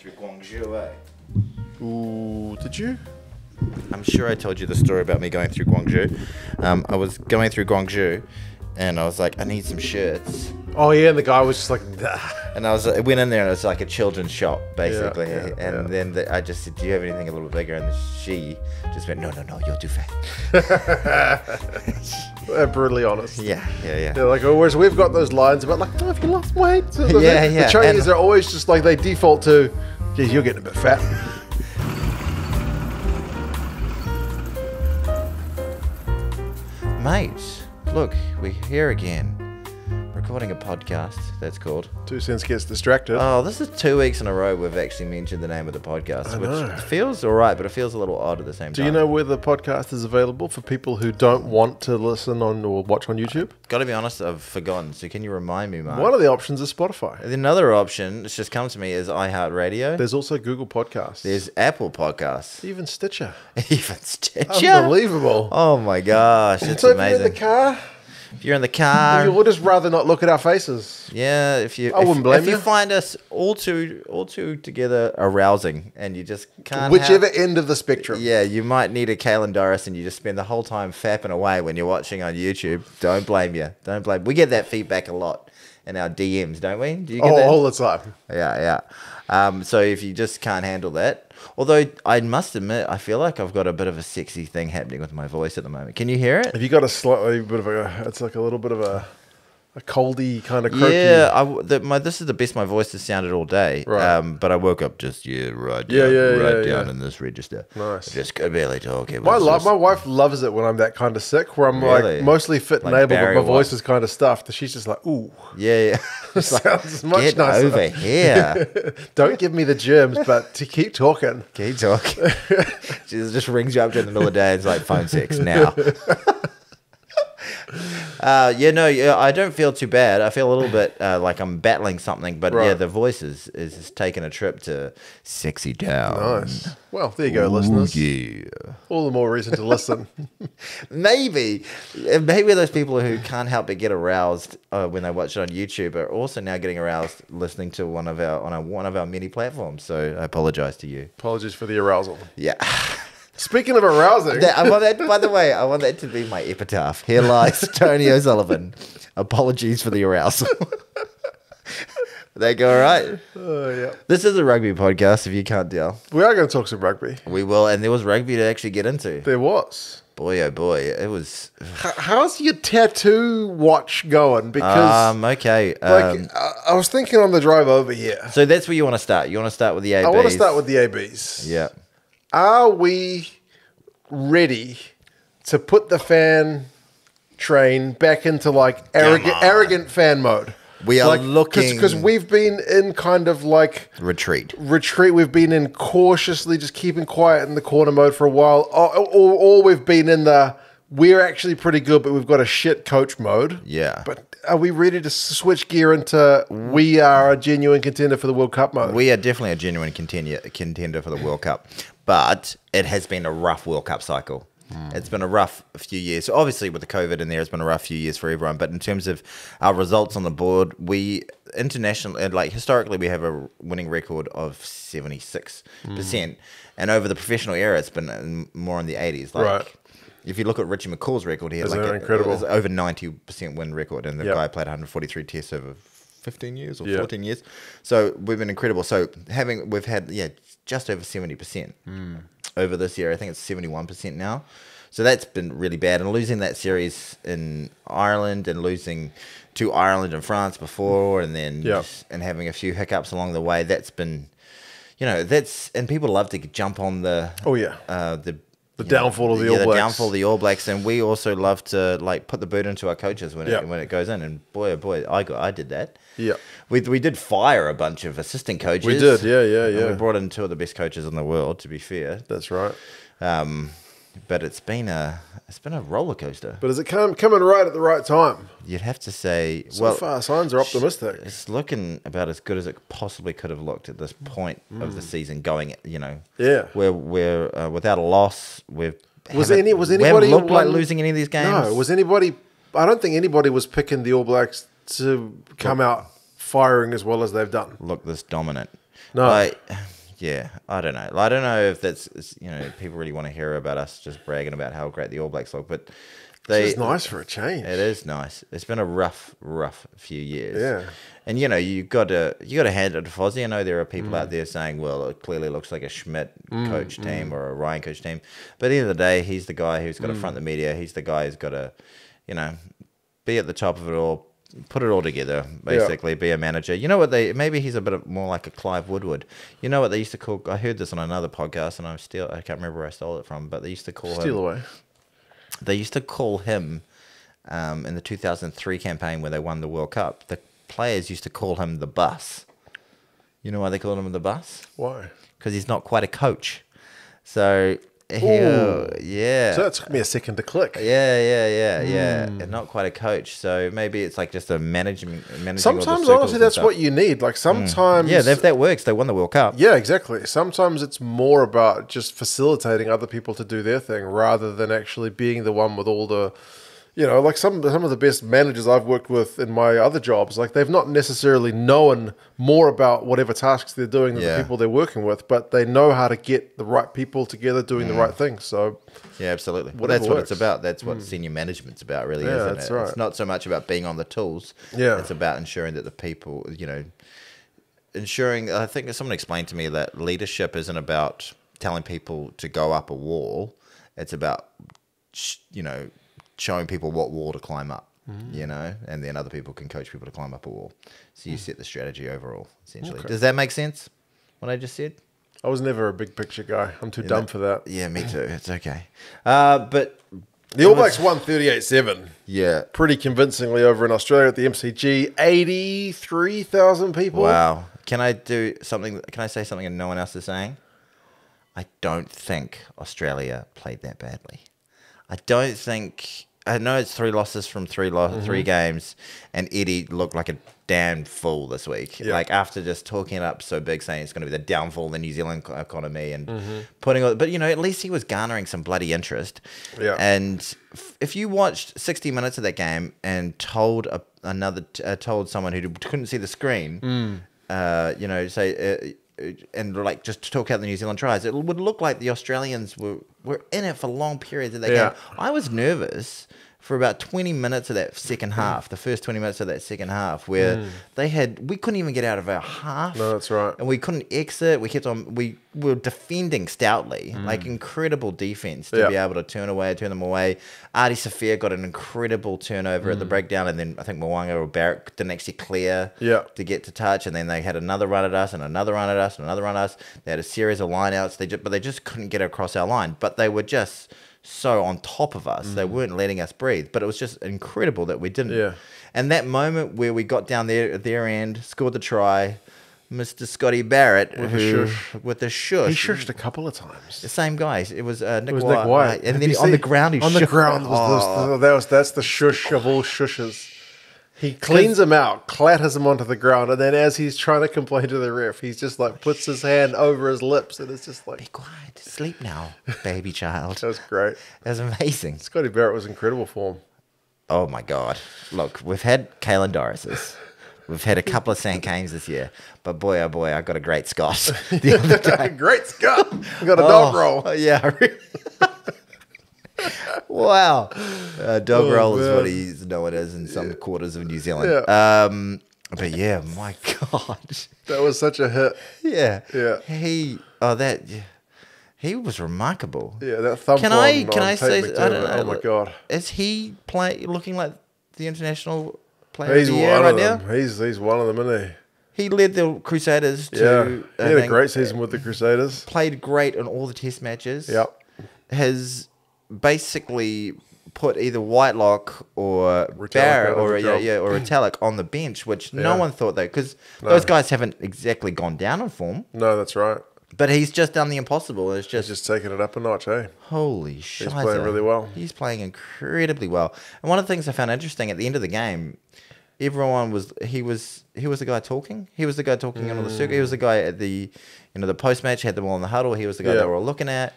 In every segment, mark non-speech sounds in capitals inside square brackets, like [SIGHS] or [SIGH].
through Guangzhou, eh? Ooh, did you? I'm sure I told you the story about me going through Guangzhou. Um, I was going through Guangzhou, and I was like, I need some shirts. Oh yeah, and the guy was just like, nah. And I was, I went in there, and it was like a children's shop, basically. yeah, and yeah. then the, I just said, "Do you have anything a little bigger?" And she just went, "No, no, no, you're too fat." [LAUGHS] They're brutally honest. yeah, yeah, yeah. They're like, oh, whereas we've got those lines about like, oh, if you lost weight. So [LAUGHS] the, Yeah, the Chinese and- are always just like they default to, yeah, you're getting a bit fat. Mate, look, we're here again, recording a podcast. That's called. Two cents gets distracted. Oh, this is two weeks in a row we've actually mentioned the name of the podcast, which know. feels all right, but it feels a little odd at the same Do time. Do you know where the podcast is available for people who don't want to listen on or watch on YouTube? Got to be honest, I've forgotten. So can you remind me, Mark? One of the options is Spotify. Another option that's just come to me is iHeartRadio. There's also Google Podcasts. There's Apple Podcasts, [LAUGHS] even Stitcher. even Stitcher. Unbelievable. Oh my gosh, it's you're in amazing. the car, if you're in the car, you would just rather not look at our faces. yeah. If you, I if, wouldn't blame if you you. find us all too, all too together arousing, and you just can't, Whichever have- end of the spectrum. Yeah, you might need a Caelan Doris and you just spend the whole time fapping away when you're watching on YouTube. Don't blame you. Don't blame. We get that feedback a lot in our DMs, don't we? Do you get Oh, that? all the time. Yeah, yeah. Um, so if you just can't handle that, although I must admit, I feel like I've got a bit of a sexy thing happening with my voice at the moment. Can you hear it? Have you got a slightly bit of a? It's like a little bit of a, a coldy kind of croaky. Yeah, I the, my, this is the best my voice has sounded all day. Right. Um, but I woke up just yeah, right down, Yeah, yeah, right yeah, down yeah. in this register. Nice. Just could barely talk. My, lo- my wife loves it when I'm that kind of sick, where I'm Really? like mostly fit and Like able, but my voice is kind of stuffed. She's just like, ooh, yeah, yeah. [LAUGHS] [LAUGHS] sounds much Get nicer. over [LAUGHS] here. Don't give me the germs, but to keep talking. Keep talking. she just rings you up during the middle of the day. It's like phone sex now. Uh, yeah, no, yeah, I don't feel too bad. I feel a little bit uh, like I'm battling something, but yeah, the voice is, is taking a trip to sexy down. Nice. Well, there you go, listeners. Yeah. All the more reason to listen. [LAUGHS] Maybe, maybe those people who can't help but get aroused uh, when they watch it on YouTube are also now getting aroused listening to one of our on a, one of our many platforms. So I apologize to you. Apologies for the arousal. Yeah. [LAUGHS] Speaking of arousing, That, I want that. By the way, I want that to be my epitaph. Here lies [LAUGHS] Tony O'Sullivan. Apologies for the arousal. they go all right. Oh, yeah. This is a rugby podcast. If you can't tell, we are going to talk some rugby. we will. And there was rugby to actually get into. There was. Boy, oh boy, it was. H- How's your tattoo watch going? Because Um. Okay. like Um, I, I was thinking on the drive over here. so that's where you want to start. You want to start with the ABs. I want to start with the ABs. Yeah. Are we ready to put the fan train back into like arrogant, arrogant fan mode? We are looking- because we've been in kind of like Retreat. retreat. We've been in cautiously just keeping quiet in the corner mode for a while, or, or, or we've been in the we're actually pretty good, but we've got a shit coach mode. Yeah. But are we ready to switch gear into we are a genuine contender for the World Cup mode? We are definitely a genuine contender, contender for the World Cup, but it has been a rough World Cup cycle. Hmm. It's been a rough few years. Obviously, with the COVID in there, it's been a rough few years for everyone. But in terms of our results on the board, we internationally, uh, like historically, we have a winning record of seventy six percent, hmm. and over the professional era, it's been um, more in the eighties. Like, Right. if you look at Richie McCaw's record, he had Isn't like that incredible? it was over ninety percent win record, and the Yep. guy played one hundred forty three tests over fifteen years or Yeah. fourteen years. So we've been incredible. So having we've had yeah just over seventy percent Hmm. over this year. I think it's seventy one percent now. So that's been really bad. And losing that series in Ireland and losing to Ireland and France before, and then Yeah. and having a few hiccups along the way. That's been, you know, that's and people love to jump on the Oh, yeah. uh, the The downfall of the yeah, All the Blacks. downfall of the All Blacks, and we also love to like put the boot into our coaches when Yeah. it when it goes in. And boy, oh boy, I got I did that. Yeah. we we did fire a bunch of assistant coaches. We did, yeah, yeah, yeah. we brought in two of the best coaches in the world. To be fair, That's right. um, but it's been a it's been a roller coaster. But is it come, coming right at the right time? You'd have to say, So well, far, signs are optimistic. it's looking about as good as it possibly could have looked at this point of the season. Going, you know, Mm. Yeah. we're we're uh, without a loss. We've Was any was anybody looked like losing any of these games? No, was anybody? I don't think anybody was picking the All Blacks to come out firing as well as they've done. look this dominant. No. Like, yeah, I don't know. I don't know if that's you know people really want to hear about us just bragging about how great the All Blacks look, but they It's nice for a change. It is nice. It's been a rough, rough few years. Yeah. And you know, you got to you got to hand it to Fozzie. I know there are people Mm. out there saying, "Well, it clearly looks like a Schmidt coach team or a Ryan coach team," but at the end of the day, he's the guy who's got to Mm. front the media. He's the guy who's got to, you know, be at the top of it all, put it all together. Basically, be a manager. You know what they? Maybe he's a bit of, more like a Clive Woodward. You know what they used to call? I heard this on another podcast, and I'm still I can't remember where I stole it from, but they used to call him Steal away. they used to call him um, in the 2003 campaign where they won the World Cup. The players used to call him the bus. You know why they called him the bus? Why? Because he's not quite a coach. So he, Ooh. yeah. So that took me a second to click. yeah, yeah, yeah, yeah. Hmm. And not quite a coach. So maybe it's like just a management. Managing Sometimes, honestly, that's what you need. Like sometimes, Yeah, if that works, they won the World Cup. Yeah, exactly. Sometimes it's more about just facilitating other people to do their thing rather than actually being the one with all the, you know, like some some of the best managers I've worked with in my other jobs, like they've not necessarily known more about whatever tasks they're doing than Yeah. the people they're working with, but they know how to get the right people together doing the mm. right thing. So Yeah, absolutely. Well, that's what it's about. That's what hmm. senior management's about, really, Yeah, isn't that's it? right. It's not so much about being on the tools. Yeah. It's about ensuring that the people, you know, ensuring. I think someone explained to me that leadership isn't about telling people to go up a wall. It's about, you know, showing people what wall to climb up. Mm. You know, and then other people can coach people to climb up a wall. So you set the strategy overall, essentially. Does that make sense? What I just said? I was never a big picture guy. I'm too dumb for that. Yeah, me too. [CLEARS THROAT] It's okay. Uh, but The All Blacks won 38-7. yeah, Pretty convincingly over in Australia at the MCG. 83,000 people. Wow. Can I do something? Can I say something that no one else is saying? I don't think Australia played that badly. I don't think. I know it's three losses from three lo- Mm-hmm. three games, and Eddie looked like a damn fool this week. Yeah. Like after just talking it up so big, saying it's going to be the downfall of the New Zealand economy, and Mm-hmm. putting all. But you know, at least he was garnering some bloody interest. Yeah. And f- if you watched sixty minutes of that game and told a, another uh, told someone who couldn't see the screen, Mm. uh, you know, say. Uh, and like just to talk out the New Zealand tries, it would look like the Australians were, were in it for a long periods of that Yeah. game. I was nervous for about 20 minutes of that second half, the first 20 minutes of that second half, where they had, we couldn't even get out of our half. Mm. No, that's right. And we couldn't exit. We kept on, we were defending stoutly, like incredible defense to Mm. Yeah. be able to turn away, turn them away. Ardie Savea got an incredible turnover at Mm. the breakdown, and then I think Mo'unga or Barrett didn't actually clear Yeah. to get to touch, and then they had another run at us, and another run at us, and another run at us. They had a series of lineouts, they just, but they just couldn't get across our line. But they were just so on top of us. They weren't letting us breathe. But it was just incredible that we didn't. Mm. Yeah. And that moment where we got down there at their end, scored the try, Mr. Scotty Barrett With the who, shush. with the shush. He shushed a couple of times. the same guy. It was uh, Nick It was White. Nick. And Have then on the ground, he on the ground was Oh. the, that was that's the shush of all shushes. He cleans him out, clatters him onto the ground, and then as he's trying to complain to the ref, he's just like puts his hand over his lips, and it's just like, Be quiet. Sleep now, baby child. [LAUGHS] that was great. That was amazing. Scotty Barrett was incredible for him. Oh my god! Look, we've had Caelan Doris's, we've had a couple of St. Kane's this year, but boy, oh boy, I got a great Scott [LAUGHS] the other day. [LAUGHS] great Scott, we got a dog Oh, roll. Yeah. Wow. Uh, dog Oh, roll is what he's known as in some quarters of New Zealand. Um, but yeah, my [LAUGHS] god. That was such a hit. Yeah. Yeah. He. Oh, that. Yeah. He was remarkable. Yeah, that thump Can I? Can I Tate say? I don't know. Oh my god, Is he play looking like the international player he's of the year right them. now? He's he's one of them, isn't He he led the Crusaders to. Yeah, he had a great season with the Crusaders. Played great in all the Test matches. Yep. Has basically put either Whitelock or Retallick Barrett or yeah, yeah or Retallick on the bench, which no Yeah. one thought they because No. those guys haven't exactly gone down in form. No, that's right. But he's just done the impossible. It's just, Just taking it up a notch, eh? holy shit. playing really well. He's playing incredibly well. And one of the things I found interesting at the end of the game, everyone was he was he was the guy talking. He was the guy talking in on the circuit. He was the guy at the you know the post match had them all in the huddle. He was the guy Yeah. they were all looking at.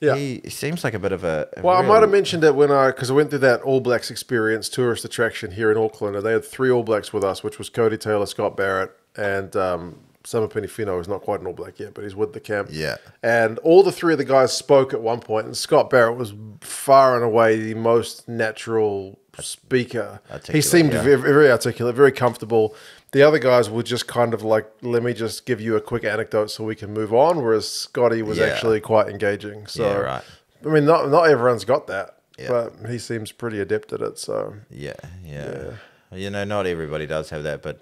Yeah. He seems like a bit of a, a Well, I might have mentioned it when I because I went through that All Blacks experience tourist attraction here in Auckland, and they had three All Blacks with us, which was Codie Taylor, Scott Barrett, and um, Samipeni Finau is not quite an All Black yet, but he's with the camp. Yeah. And all the three of the guys spoke at one point, and Scott Barrett was far and away the most natural speaker. He seemed yeah. very, very articulate, very comfortable. The other guys were just kind of like, let me just give you a quick anecdote so we can move on, whereas Scotty was Yeah. actually quite engaging. So, Yeah, right. I mean, not, not everyone's got that, Yeah. but he seems pretty adept at it. So, Yeah, yeah, You know, not everybody does have that, but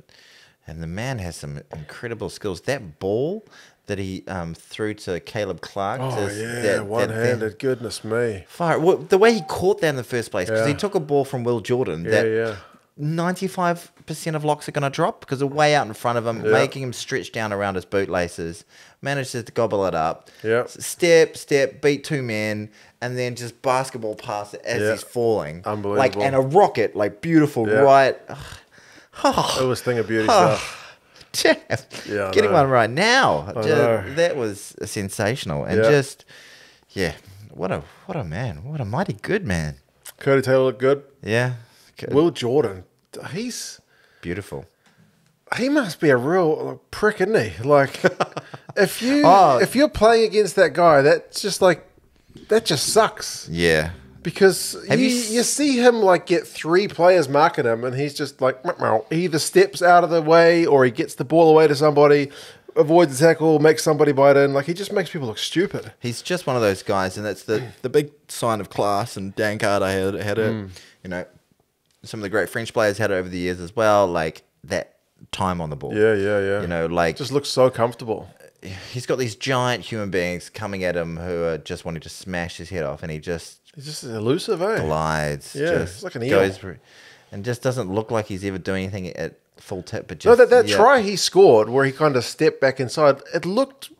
and the man has some incredible skills. That ball that he um, threw to Caleb Clarke. oh, just yeah, that- that- one handed. that- Goodness me. Fire. Well, the way he caught that in the first place, because he took a ball from Will Jordan. Yeah, that yeah. 95% of locks are going to drop because they're way out in front of him, Yeah. making him stretch down around his bootlaces. Manages to gobble it up. Yeah. Step, step, beat two men, and then just basketball pass it as Yeah. he's falling. Unbelievable. Like, and a rocket, like beautiful, Yeah. right? [SIGHS] It was thing of beauty Oh. [SIGHS] stuff. Yeah, I getting know. one right now. Just- that was sensational, and just yeah, what a what a man, what a mighty good man. Codie Taylor looked good. Yeah, Good. Will Jordan, he's beautiful. he must be a real prick, isn't he? Like, [LAUGHS] if you Oh. if you're playing against that guy, that's just like that just sucks Yeah, because you you you, see him like get three players marking him, and he's just like meow, meow. he either steps out of the way or he gets the ball away to somebody, avoids the tackle, makes somebody bite in. Like he just makes people look stupid. he's just one of those guys, and that's the the big sign of class. And Dan Carter had had it. Hmm. You know, some of the great French players had it over the years as well. Like that time on the ball. Yeah, yeah, yeah. You know, like just looks so comfortable. [SIGHS] he's got these giant human beings coming at him who are just wanting to smash his head off, and he just He's just elusive, eh? glides. Yeah, just it's like an eel. through, and just doesn't look like he's ever doing anything at full tip. But just No, that, that yeah. try he scored where he kind of stepped back inside, it looked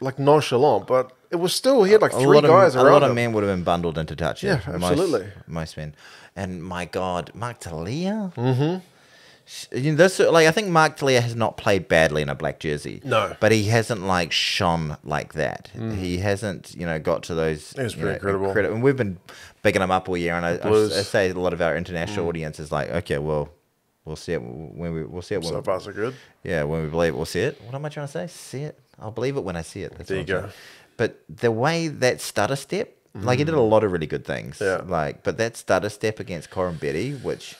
like nonchalant, but it was still, he had like a three guys of, a around lot of him. men would have been bundled into touch. Yeah, Most- absolutely. Most, men, and my God, Mark Telea. Mm-hmm. You know, this, like I think Mark Telea has not played badly in a black jersey. No. but he hasn't like shone like that. He hasn't, you know, got to those. Mm. He was pretty know, incredible. incredi- And we've been bigging him up all year, and I, I. Mm. I say a lot of our international audience is like, okay, well, we'll see it when we we'll see it when So far, so good. yeah, when we believe it, we'll see it. What am I trying to say? See it. I'll believe it when I see it. That's There you go. But the way that stutter step, like he did a lot of really good things. Yeah. Like, but that stutter step against Koroibete, which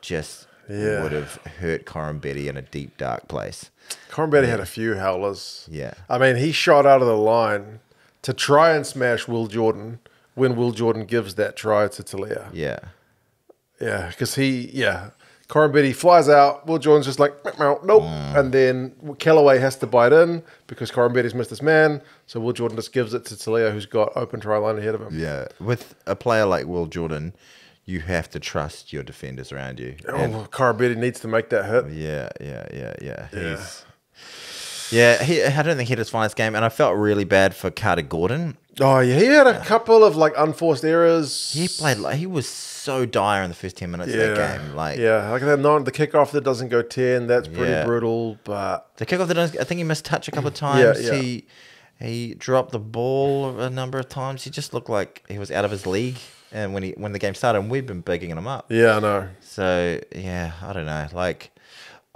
just Yeah. would have hurt Koroibete in a deep dark place. Koroibete had a few howlers. Yeah. I mean, he shot out of the line to try and smash Will Jordan when Will Jordan gives that try to Telea. Yeah. Yeah, because he, yeah. Koroibete flies out. Will Jordan's just like, "Meow, meow, nope. Mm. And then Kellaway has to bite in because Koroibete's missed his man. So Will Jordan just gives it to Telea, who's got open try line ahead of him. Yeah. With a player like Will Jordan, you have to trust your defenders around you. And- Oh, Koroibete needs to make that hit. Yeah, yeah, yeah, yeah. Yeah. He's yeah, he, I don't think he had his finest game, and I felt really bad for Carter Gordon. Oh, yeah. He had a couple of like unforced errors. He played like he was so dire in the first ten minutes of that game. Like yeah, like that non the kickoff that doesn't go ten, that's pretty Yeah. brutal. But the kickoff that doesn't, I think he missed touch a couple of [CLEARS THROAT] times. yeah. He he dropped the ball a number of times. He just looked like he was out of his league. And when he when the game started, and we've been bigging him up. yeah, I know. So yeah, I don't know. Like,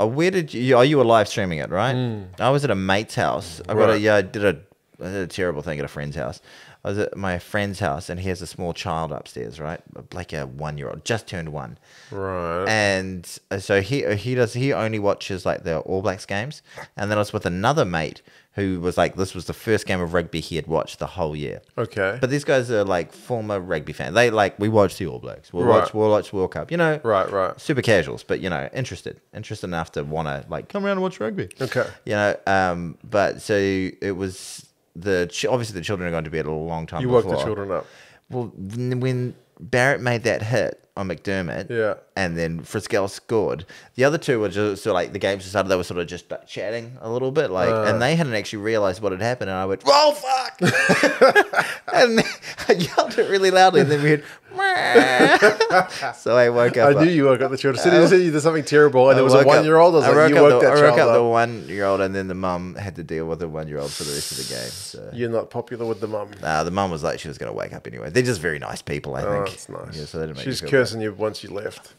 uh, where did you? Oh, you were live streaming it, right? I was at a mate's house. I got a. Yeah. I did a, I did a terrible thing at a friend's house. I was at my friend's house, and he has a small child upstairs, right? Like a one year old, just turned one. Right. And uh, so he he does he only watches like the All Blacks games, and then I was with another mate who was like this was the first game of rugby he had watched the whole year. okay. But these guys are like former rugby fans. They like we watch the All Blacks. We'll Right. watch we'll watch World Cup. You know, Right, right. Super casuals, but you know, interested, interested enough to want to like come around and watch rugby. Okay. You know, um, but so it was the ch- obviously the children are going to bed a long time. you woke the children up. Well, when Barrett made that hit on McDermott, Yeah. and then Frizell scored, the other two were just sort of like the game just started. They were sort of just like, chatting a little bit, like, Uh. and they hadn't actually realized what had happened. And I went, "Oh fuck!" [LAUGHS] and [LAUGHS] I yelled it really loudly, and then we heard. [LAUGHS] So I woke up. I knew you woke up the children. As you you did something terrible and there was a one year old, I was like, you woke the, that I woke up the one year old, and then the mum had to deal with the one year old for the rest of the game. So. You're not popular with the mum. Nah, the mum was like she was going to wake up anyway. They're just very nice people, I Oh, think. that's nice. Yeah, so they didn't make She's me feel bad. cursing you once you left.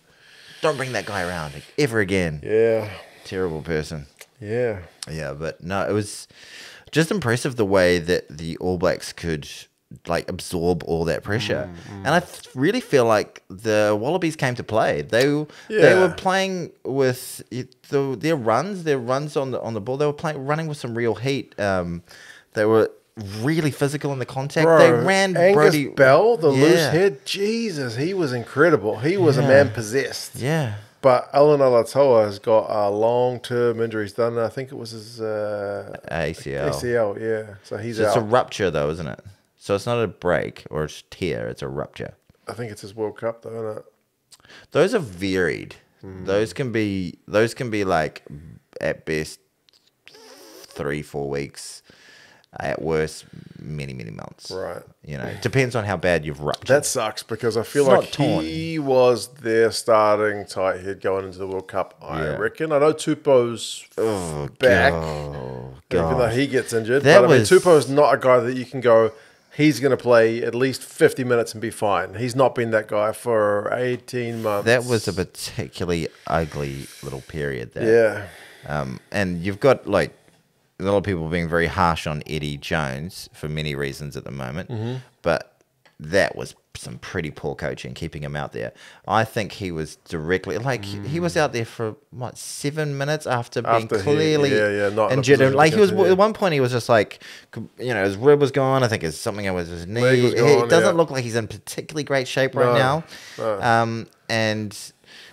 Don't bring that guy around ever again. Yeah. Terrible person. Yeah. Yeah, but no, it was just impressive the way that the All Blacks could like absorb all that pressure, Mm, and I really feel like the Wallabies came to play. They they were playing with the, their runs, their runs on the on the ball. They were playing running with some real heat. Um, they were really physical in the contact. they ran Angus Brody Bell, the loose head. Jesus, he was incredible. He was a man possessed. Yeah, But Allan Alaalatoa has got a long term injury. He's done, I think it was his uh, ACL. ACL. Yeah. So he's So it's a rupture though, isn't it? So it's not a break or a tear; it's a rupture. I think it's his World Cup, though, isn't it? Those are varied. Hmm. Those can be those can be like at best three four weeks, at worst many many months. Right. You know, it depends on how bad you've ruptured. That sucks because I feel It's like he was their starting tight head going into the World Cup. I Yeah. reckon. I know Tupou's oh, back, Oh, even though he gets injured. That but I mean, was- Tupou's not a guy that you can go. He's going to play at least fifty minutes and be fine. He's not been that guy for eighteen months. That was a particularly ugly little period there. yeah. Um, and you've got like a lot of people being very harsh on Eddie Jones for many reasons at the moment, Mm-hmm. but that was some pretty poor coaching keeping him out there. I think he was directly like he was out there for what seven minutes after being After he- clearly yeah, yeah, not in injured. to like he was continue. at one point, he was just like you know his rib was gone. I think it's something with his knee. Was gone, it doesn't yeah. look like he's in particularly great shape right No, now. no. Um, and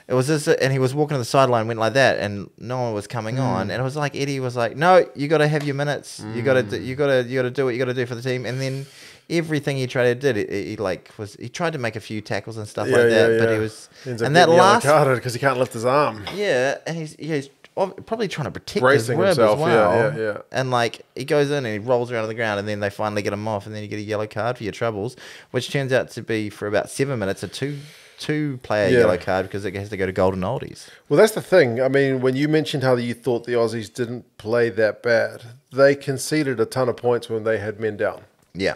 it was just, and he was walking to the sideline, went like that, and no one was coming Hmm. on, and it was like Eddie was like, "No, you got to have your minutes. You got to, Hmm. do, you got to, you got to do what you got to do for the team." And then everything he tried to did, he, he like was he tried to make a few tackles and stuff Yeah, like that, yeah, but he was, and that last, carded because he can't lift his arm. yeah, and he's he's probably trying to protect Bracing his rib himself, as yeah, well. yeah, yeah. And like he goes in and he rolls around on the ground, and then they finally get him off, and then you get a yellow card for your troubles, which turns out to be for about seven minutes a two two player Yeah. yellow card because it has to go to golden oldies. Well, that's the thing. I mean, when you mentioned how you thought the Aussies didn't play that bad, they conceded a ton of points when they had men down. Yeah.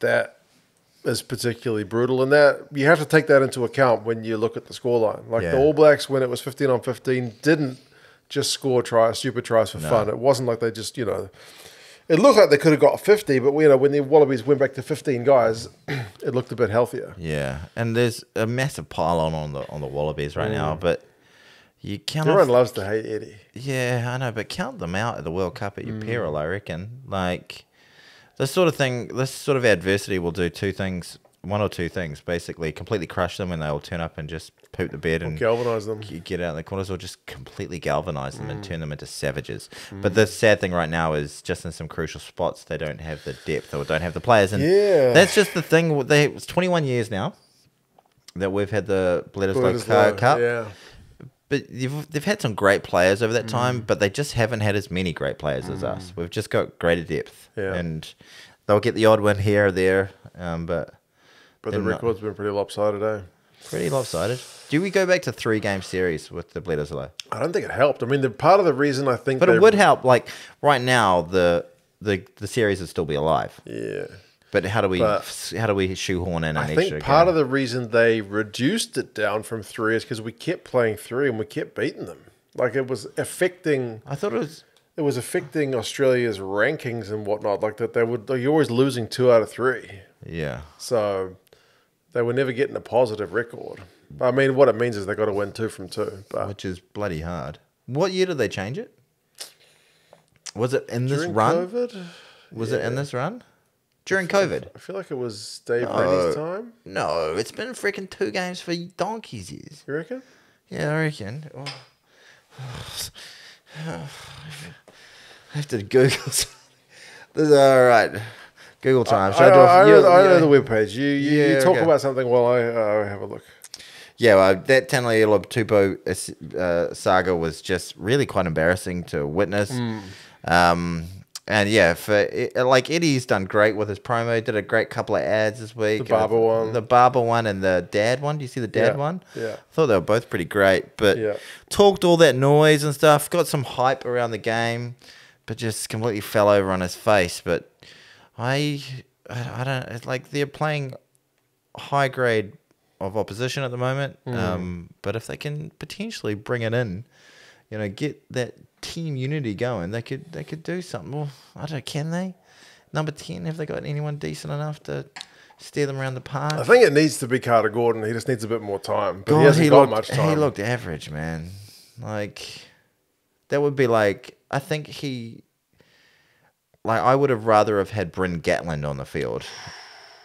That is particularly brutal, and that you have to take that into account when you look at the scoreline. Like Yeah. the All Blacks, when it was fifteen on fifteen, didn't just score tries, stupid tries for fun. It wasn't like they just, you know, it looked like they could have got fifty, but you know, when the Wallabies went back to fifteen guys, [CLEARS THROAT] it looked a bit healthier. Yeah, and there's a massive pile on on the on the Wallabies right now, mm. but you cannot. Everyone loves to hate Eddie. yeah, I know, but count them out at the World Cup at your mm. peril. I reckon. Like this sort of thing, this sort of adversity will do two things, one or two things. Basically, completely crush them, and they will turn up and just poop the bed and Galvanize them. get out in the corners, or just completely galvanize them and turn them into savages. But the sad thing right now is just in some crucial spots they don't have the depth or don't have the players, and Yeah. that's just the thing. They it's 21 years now that we've had the Bledisloe Bledisloe, Cu- Cup, Yeah. but you've, they've had some great players over Mm. that time, but they just haven't had as many great players as us. We've just got greater depth, Yeah. and they'll get the odd win here or there, um, but But the record's been pretty lopsided, eh? pretty lopsided. Do we go back to three game series with the Bledisloe? I don't think it helped. I mean, the part of the reason I think But it would help. Like right now, the the the series would still be alive. Yeah. But how do we But- how do we shoehorn in an I think part game? of the reason they reduced it down from three is because we kept playing three and we kept beating them. Like it was affecting, I thought it was it was affecting Australia's rankings and whatnot. Like that, they would you're always losing two out of three, yeah. so they were never getting a positive record. I mean, what it means is they got to win two from two. But which is bloody hard. What year did they change it? Was it in this during run? COVID, Was it in this run? During COVID? I feel like it was Dave No. Rennie's time. No, it's been freaking two games for donkeys years. You reckon? Yeah, I reckon. Oh. I have to Google. something. This is all right. Google time. Should I, I, do? I, I, a- know, you- I know you- the webpage. You, you, you Yeah, talk okay. about something while I uh, have a look. Yeah, well, that Taniela Tupou uh, saga was just really quite embarrassing to witness. Hmm. Um, and yeah, for like Eddie's done great with his promo. Did a great couple of ads this week. The Barber Uh, one. the Barber one, and the Dad one. Do you see the Dad Yeah, one? yeah. thought they were both pretty great. But Yeah. talked all that noise and stuff. Got some hype around the game, but just completely fell over on his face. But I, I I don't it's like they're playing high grade of opposition at the moment. Mm. Um, but if they can potentially bring it in, you know, get that team unity going, they could they could do something. Well, I don't. Can they? Number ten, have they got anyone decent enough to steer them around the park? I think it needs to be Carter Gordon. He just needs a bit more time. But God, he hasn't got looked, much time. He looked average, man. Like that would be like I think he like I would have rather have had Bryn Gatland on the field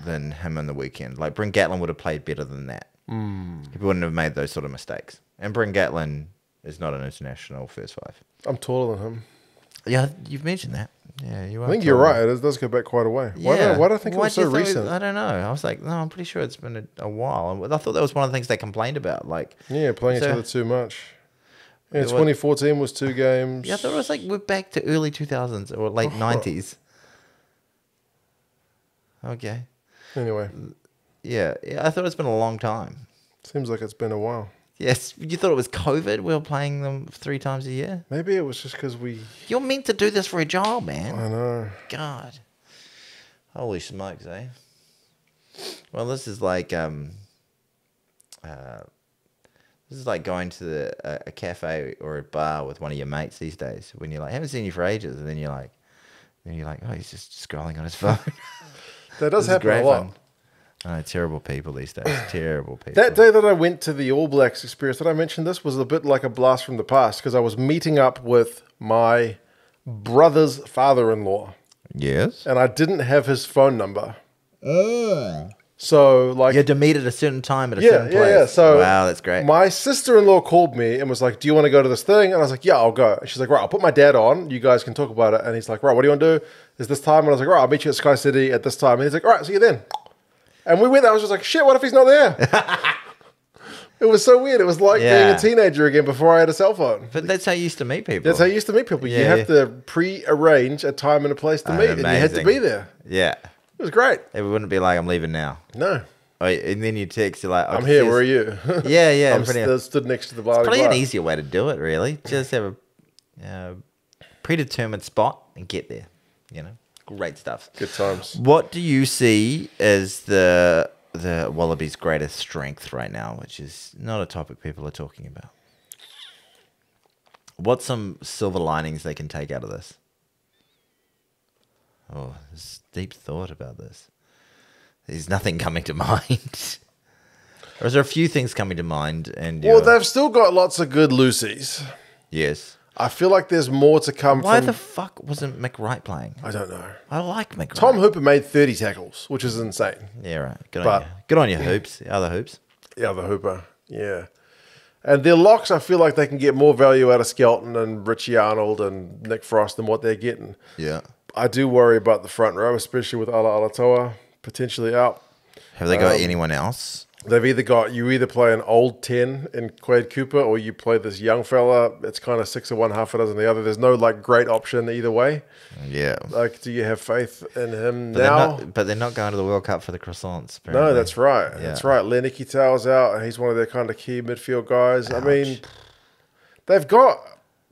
than him on the weekend. Like Bryn Gatland would have played better than that. Mm. He wouldn't have made those sort of mistakes. And Bryn Gatland is not an international first five. I'm taller than him. Yeah, you've mentioned that. Yeah, you are. I think you're right. It does go back quite a way. Why, Yeah. do, why do I think Why it was so recent? I don't know. I was like, no, I'm pretty sure it's been a, a while. And I thought that was one of the things they complained about. Like, yeah, playing each other too much. Yeah, 2014 was two games. Yeah, I thought it was like we're back to early 2000s or late 90s. Okay. Anyway, Yeah, yeah, I thought it's been a long time. seems like it's been a while. Yes, you thought it was COVID? We were playing them three times a year? Maybe it was just because we. You're meant to do this for a job, man. I know. God. Holy smokes, eh? Well, this is like um uh this is like going to the, a, a cafe or a bar with one of your mates these days when you're like, haven't seen you for ages, and then you're like, then you're like, oh, he's just scrolling on his [LAUGHS] phone. That does happen a lot. fun. Oh, terrible people these days. [COUGHS] terrible people. That day that I went to the All Blacks experience, that I mentioned this, was a bit like a blast from the past because I was meeting up with my brother's father in law yes. and I didn't have his phone number. Oh. So, like, You had to meet at a certain time at a yeah, certain place. yeah. yeah. So, wow, that's great. My sister in law called me and was like, Do you want to go to this thing? And I was like, Yeah, I'll go. And she's like, Right, I'll put my dad on. You guys can talk about it. And he's like, Right, what do you want to do? Is this time? And I was like, Right, I'll meet you at Sky City at this time. And he's like, All right, see you then. And we went there. I was just like, Shit, what if he's not there? [LAUGHS] it was so weird. It was like being a teenager again before I had a cell phone. but that's how you used to meet people. That's how you used to meet people. you Yeah, have to pre arrange a time and a place to Oh, meet, and you had to be there. Yeah. It was great. It wouldn't be like I'm leaving now. No, Oh, and then you text, you're like, I'm here. Where are you? [LAUGHS] Yeah, yeah. I'm pretty, st- stood next to the bar. It's probably an easier way to do it, really. Just have a uh, predetermined spot and get there. You know, great stuff. Good times. What do you see as the the Wallabies' greatest strength right now, which is not a topic people are talking about? What's some silver linings they can take out of this? Oh, there's deep thought about this. There's nothing coming to [LAUGHS] mind. or is there a few things coming to mind? And Well, they've still got lots of good loosies. yes. I feel like there's more to come Why from. the fuck wasn't McReight playing? I don't know. I like McReight. Tom Hooper made 30 tackles, which is insane. Yeah, right. Good But- on you. Good on your hoops. The other hoops. The other Hooper, yeah. And their locks, I feel like they can get more value out of Skelton and Richie Arnold and Nick Frost than what they're getting. Yeah. I do worry about the front row, especially with Ala Alatoa potentially out. Have they got Um, anyone else? They've either got you either play an old ten in Quade Cooper or you play this young fella. It's kind of six of one, half a dozen the other. There's no like great option either way. Yeah. Like, do you have faith in him But they're, now? not, but they're not going to the World Cup for the croissants. no, that's right. Yeah. That's right. Len Ikitau's out, and he's one of their kind of key midfield guys. I mean, they've got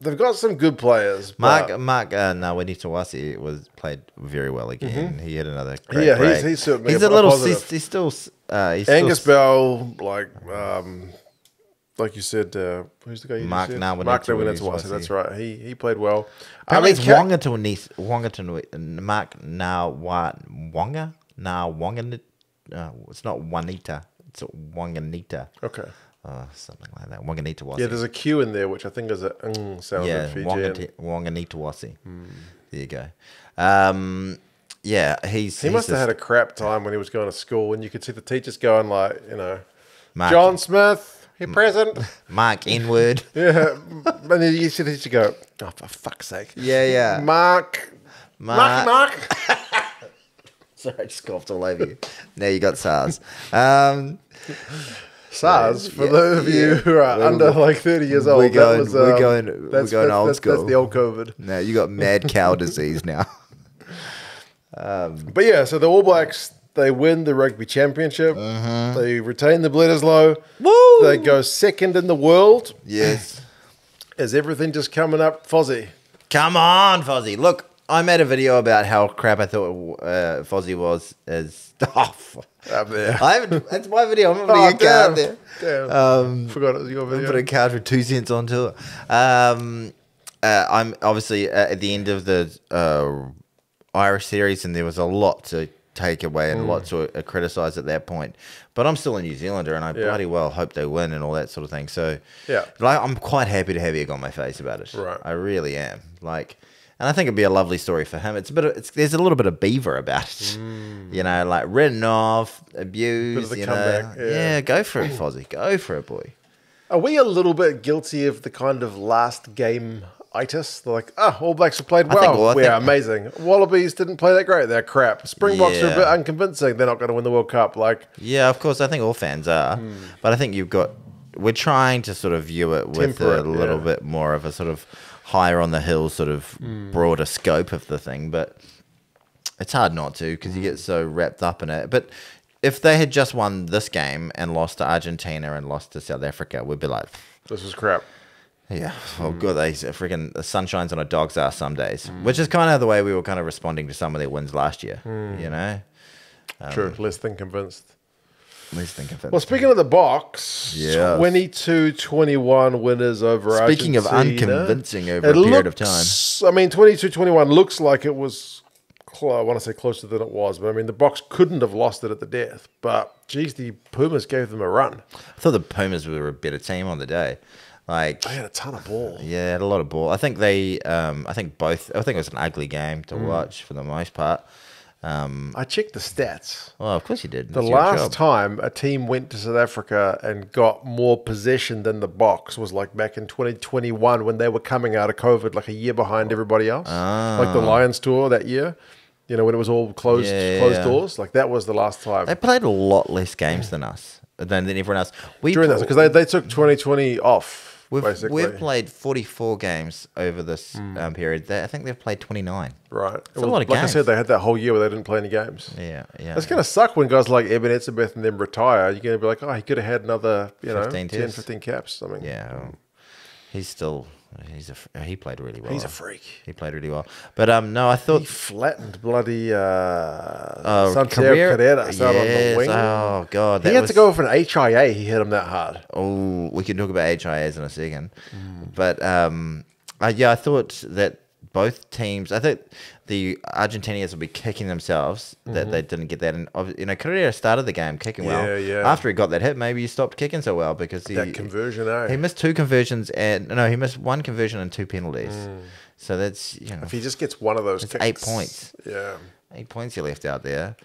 they've got some good players. Mark Mark uh, Nawaqanitawase was played very well again. He had another great. Yeah, he's- he's certainly he's a- a little he's, he's still uh, he's Angus still, Bell, like um, like you said, uh, who's the guy? You Mark said? Nawaqanitawase. Mark Nawaqanitawase, That's right. He he played well. Apparently Ca- it's Wonga to Nis- Wonga to Mark Nawa Wonga Na Wonga. Uh, it's not Juanita. It's Wanganita. Okay. Uh, something like that. Wanganita Yeah, there's a Q in there, which I think is a mm sound yeah, in Fijian. Wanganitawasi. Hmm. There you go. Um, yeah, he's He he's must have had a crap time when he was going to school, and you could see the teachers going like, you know, Mark, John Smith, he present. [LAUGHS] Mark N-word. [LAUGHS] yeah, and then you see the teacher go, oh, for fuck's sake. yeah, yeah. Mark, Mark. Mark, Mark. [LAUGHS] Sorry, I just coughed all over you. now you got SARS. Um, SARS, for Yeah, those of you who are We're- under like 30 years we're old, that going- was, we're um, going- we're going that's, old that's, That's school. the old COVID. [LAUGHS] now you got mad cow disease now. [LAUGHS] But yeah, so the All Blacks, they win the rugby championship. They retain the Bledisloe. Woo! They go second in the world. Yes. [CLEARS THROAT] Is everything just coming up fuzzy? Come on, Fozzie. Look, I made a video about how crap I thought uh, Fozzie was as. [LAUGHS] Oh, fuck. Up there. I haven't. That's my video. I'm not Oh, putting a card there. Damn. Um, Forgot it was your video. I'm putting a card for two cents on tour. Um, uh, I'm obviously uh, at the end of the uh, Irish series, and there was a lot to take away and a lot to uh, criticize at that point. But I'm still a New Zealander, and I Yeah. bloody well hope they win and all that sort of thing. So Yeah. like I'm quite happy to have egg on my face about it. Right. I really am. Like. And I think it'd be a lovely story for him. It's a bit of, it's, there's a little bit of beaver about it, you know, like written off, abused. you comeback, know, yeah. yeah, go for it, Fozzie, go for it, boy. Are we a little bit guilty of the kind of last game itis? They're like, ah, All Blacks have played well. think- well, I We're amazing. Wallabies didn't play that great. They're crap. Springboks are a bit unconvincing. They're not going to win the World Cup. Like, Yeah, of course. I think all fans are, Hmm. but I think you've got. We're trying to sort of view it with Temper a little yeah. bit more of a sort of higher on the hill, sort of Hmm. broader scope of the thing. But it's hard not to because you get so wrapped up in it. But if they had just won this game and lost to Argentina and lost to South Africa, we'd be like, this is crap. yeah, well, good. They freaking the sun shines on a dog's ass some days, Hmm. which is kind of the way we were kind of responding to some of their wins last year. You know, Um, True. Less than convinced. Least think of it. Well, speaking of the Boks, Yes. 22 21 winners over Speaking of unconvincing over a period of time. I mean, 22 21 looks like it was, I want to say closer than it was, but I mean, the Boks couldn't have lost it at the death. But, geez, the Pumas gave them a run. I thought the Pumas were a better team on the day. Like, They had a ton of ball. yeah, had a lot of ball. I think they, um, I think both. I think it was an ugly game Mm. to watch for the most part. Um, I checked the stats. well, of course you did. The last time a team went to South Africa and got more possession than the Boks was like back in 2021 when they were coming out of COVID, like a year behind everybody else. Like the Lions tour that year, you know, when it was all closed Ah. Yeah, closed yeah. doors. Like that was the last time. they played a lot less games than us, than, than everyone else. We During that, because they, they took 2020 off, We've, basically. we've played 44 games over this um, period. They, I think they've played 29. right. it's a lot of like I said, they had that whole year where they didn't play any games. Yeah, yeah. It's going to suck when guys like Eben Etzebeth and them retire. You're going to be like, oh, he could have had another, you know, 15 10, 15 caps. I mean, yeah, well, he's still he's a he played really well. he's a freak. He played really well. But um, no, I thought He flattened bloody uh, uh, Santiago Carrera- Carreras out on the yes, wing. Oh god, he had was, to go for an HIA. He hit him that hard. Oh, we can talk about HIAs in a second. Mm. But um, uh, yeah, I thought that both teams. I think the Argentinians will be kicking themselves that they didn't get that. And you know, Carrera started the game kicking well. Mm-hmm. Yeah, yeah. After he got that hit, maybe he stopped kicking so well because he That conversion, eh? he missed two conversions and no, he missed one conversion and two penalties. So that's you know Mm. If he just gets one of those, kicks, eight points. Yeah, eight points he left out there.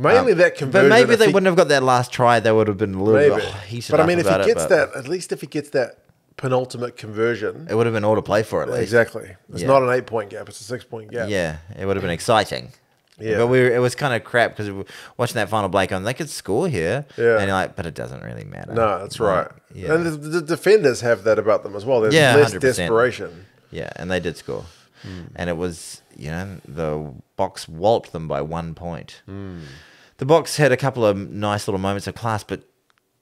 Mainly Um, that conversion. But maybe they he- wouldn't have got that last try. They would have been a little Maybe, bit oh, but I mean, if he about it, gets that, at least if he gets that penultimate conversion, it would have been all to play for at least. exactly. It's Yeah. not an eight-point gap; it's a six-point gap. Yeah, it would have been exciting. Yeah. But we were, it was kind of crap because we were watching that final break on, they could score here. Yeah. And you're like, but it doesn't really matter. No, that's Like, right. Yeah. And the, the defenders have that about them as well. There's Yeah, less 100%. desperation. yeah, and they did score. Hmm. And it was, you know, the Boks walloped them by one point. Hmm. The Boks had a couple of nice little moments of class, but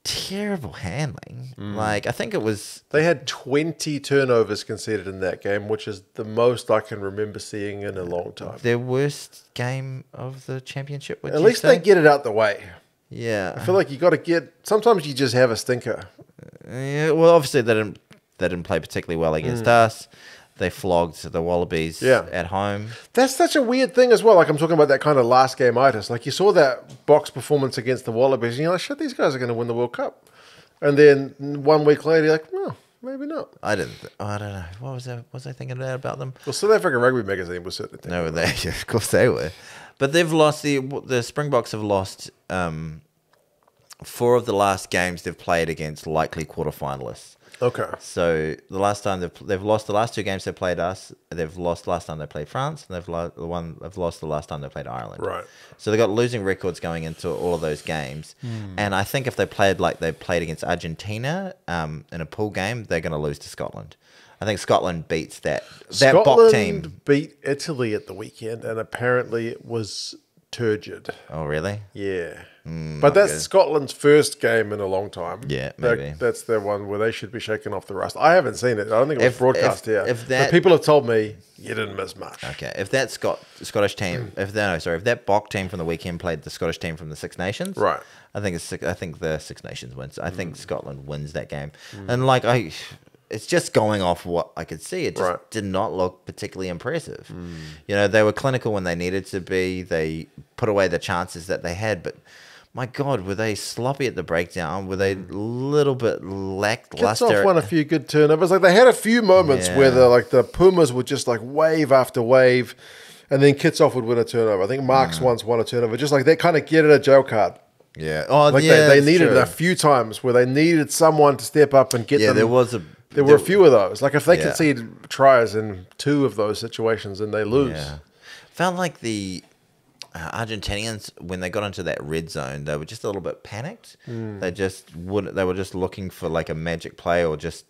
terrible handling. Hmm. Like, I think it was They had 20 turnovers conceded in that game, which is the most I can remember seeing in a long time. their worst game of the championship. At least say? they get it out the way. Yeah. I feel like you got to get. Sometimes you just have a stinker. Yeah, well, obviously they didn't they didn't play particularly well against us. They flogged the Wallabies. Yeah. at home. That's such a weird thing as well. Like I'm talking about that kind of last game itis. Like you saw that Boks performance against the Wallabies, and you're like, shit, these guys are going to win the World Cup. And then one week later, you're like, well, maybe not. I didn't. I don't know. What was I? What was I thinking about, about them? Well, South African Rugby Magazine was certainly thinking. No, they [LAUGHS] of course they were, but they've lost the the Springboks have lost um, four of the last games they've played against likely quarterfinalists. Okay. So the last time they've, they've lost the last two games they played us, they've lost the last time they played France, and they've lo- the one they've lost the last time they played Ireland. Right. So they've got losing records going into all of those games, Hmm. and I think if they played like they played against Argentina um, in a pool game, they're going to lose to Scotland. I think Scotland beats that that Bok Scotland team. beat Italy at the weekend, and apparently it was turgid. Oh, really? Yeah. Hmm, but that's good. Scotland's first game in a long time. Yeah, That- maybe. that's the one where they should be shaken off the rust. I haven't seen it. I don't think it was If- broadcast if- here. if but that- people have told me you didn't miss much. Okay, if that Scot Scottish team, hmm. if that no, sorry, if that Bok team from the weekend played the Scottish team from the Six Nations, Right. I think it's Six- I think the Six Nations wins. I Mm. think hmm. Scotland wins that game, and like I, it's just going off what I could see. It just Right. did not look particularly impressive. Mm. You know, they were clinical when they needed to be. They put away the chances that they had, but. My God, were they sloppy at the breakdown? Were they a little bit lackluster? off one a few good turnovers. Like they had a few moments where the like the Pumas would just like wave after wave, and then Kitshoff would win a turnover. I think Mm. Marx once won a turnover, just like they kind of get it a jail card. yeah. Oh, Like yeah. they, they needed true. it a few times where they needed someone to step up and get Yeah, them. there was a. There were a few of those. Like if they Yeah. concede tries in two of those situations, and they lose. Yeah. Felt like the uh, Argentinians when they got into that red zone, they were just a little bit panicked. Hmm. They just would. They were just looking for like a magic play or just.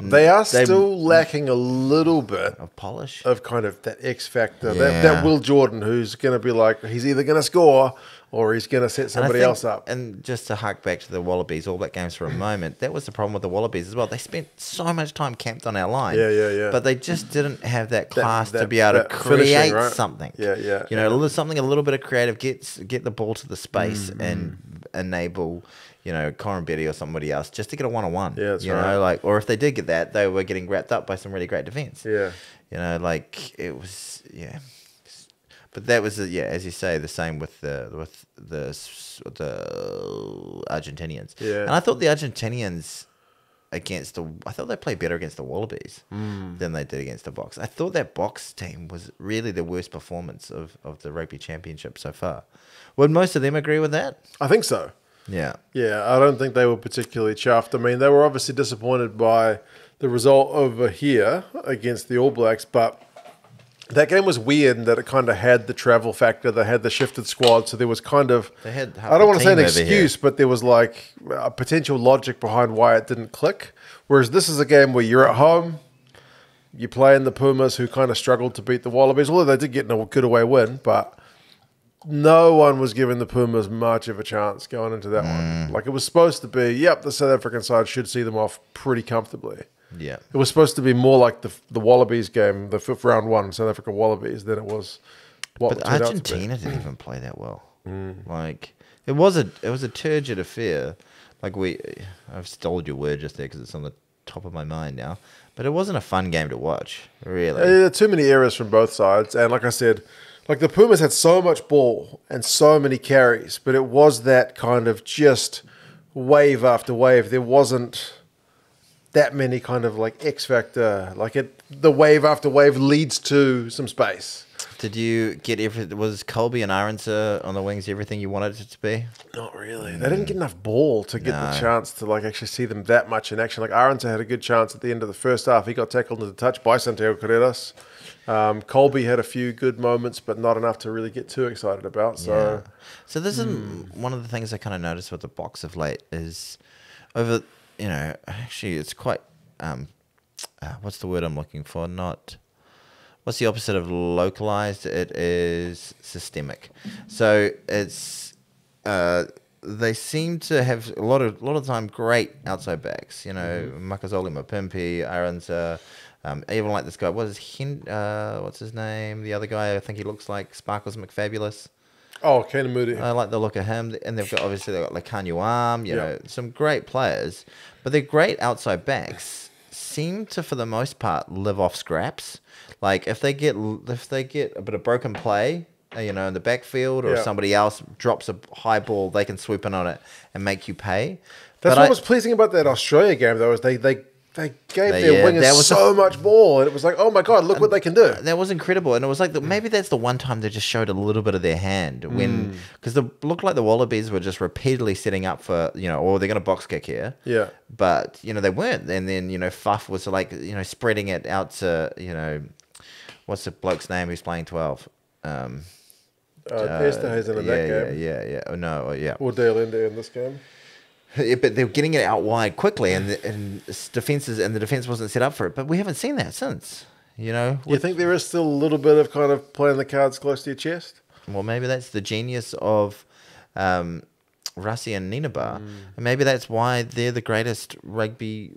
They are still lacking a little bit of polish. of kind of that X factor. That, that Will Jordan, who's going to be like, he's either going to score or he's going to set somebody think- else up. And just to hark back to the Wallabies All Black games for a [LAUGHS] moment, that was the problem with the Wallabies as well. They spent so much time camped on our line. Yeah, yeah, yeah. But they just didn't have that class to that- be able to create right? something. Yeah, yeah, You know, a little, something a little bit of creative gets get the ball to the space Mm, and enable. You know, Koroibete or somebody else just to get a one on one. Yeah, that's you right. know, like, or if they did get that, they were getting wrapped up by some really great defense. Yeah. You know, like it was, yeah. But that was, yeah, as you say, the same with the with the the Argentinians. Yeah. And I thought the Argentinians against the, I thought they played better against the Wallabies Hmm. than they did against the Boks. I thought that Boks team was really the worst performance of of the rugby championship so far. Would most of them agree with that? I think so. Yeah. Yeah, I don't think they were particularly chuffed. I mean, they were obviously disappointed by the result over here against the All Blacks, but that game was weird in that it kind of had the travel factor. They had the shifted squad, so there was kind of they had I don't want to say an over here. excuse, but there was like a potential logic behind why it didn't click. Whereas this is a game where you're at home, you play in the Pumas, who kind of struggled to beat the Wallabies, although they did get a good away win, but no one was giving the Pumas much of a chance going into that Mm. one. Like it was supposed to be, yep, the South African side should see them off pretty comfortably. Yeah. It was supposed to be more like the the Wallabies game, the fifth round one, South Africa Wallabies, than it was what But it turned out to be. Argentina didn't even play that well. Mm. Like it was a it was a turgid affair. Like we, I've stole your word just there because it's on the top of my mind now. But it wasn't a fun game to watch, really. There are too many errors from both sides, and like I said, like the Pumas had so much ball and so many carries, but it was that kind of just wave after wave. There wasn't that many kind of like X factor. Like it, the wave after wave leads to some space. Did you get every? Was Kolbe and Arendse on the wings everything you wanted it to be? Not really. They didn't get enough ball to get the chance to like actually see them that much in action. Like Arendse had a good chance at the end of the first half. He got tackled into the touch by Santiago Carreras. Um, Kolbe had a few good moments, but not enough to really get too excited about. So So this is Hmm. one of the things I kind of noticed with the Boks of late is over. You know, actually, it's quite. Um, uh, what's the word I'm looking for? Not. What's the opposite of localized? It is systemic. So it's. Uh, they seem to have a lot of a lot of the time great outside backs. You know, Makazole Mapimpi, um, even like this guy. What is Hin? Uh, what's his name? The other guy. I think he looks like Sparkles McFabulous. Oh, Canan Moodie. I like the look of him, and they've got obviously they've got like Kanye Arm, you Yeah. know, some great players, but they're great outside backs. Seem to, for the most part, live off scraps. Like if they get if they get a bit of broken play, uh, you know, in the backfield, or Yeah. somebody else drops a high ball, they can swoop in on it and make you pay. That's But what I- was pleasing about that Australia game, though, is they they they gave They- their yeah, wingers that was so a- much ball, and it was like, oh my god, look what they can do. that was incredible, and it was like the, maybe that's the one time they just showed a little bit of their hand when because the looked like the Wallabies were just repeatedly setting up for you know, or they're going to box kick here. Yeah. but you know they weren't. And then you know Faf was like you know spreading it out to you know what's the bloke's name who's playing twelve. Um, Uh, Esterhuizen in yeah, that game, yeah, yeah. Oh, no, oh, yeah. or de Allende in this game. Yeah, but they're getting it out wide quickly, and the, and defenses and the defense wasn't set up for it. But we haven't seen that since. You know, You think there is still a little bit of kind of playing the cards close to your chest? Well, maybe that's the genius of um, Rassie and Nienaber, Mm. and maybe that's why they're the greatest rugby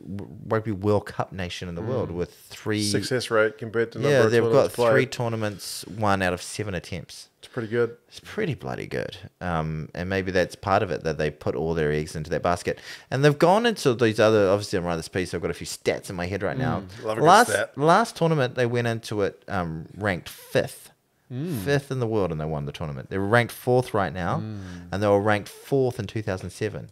rugby World Cup nation in the world with three. Success rate compared to yeah, they've got played. three tournaments, one out of seven attempts. It's pretty good. It's pretty bloody good. Um, and maybe that's part of it that they put all their eggs into that basket. And they've gone into these other. Obviously, I'm writing this piece. So I've got a few stats in my head right now. Mm, good last last tournament, they went into it um, ranked fifth, Mm. fifth in the world, and they won the tournament. They're ranked fourth right now, Mm. and they were ranked fourth in 2007.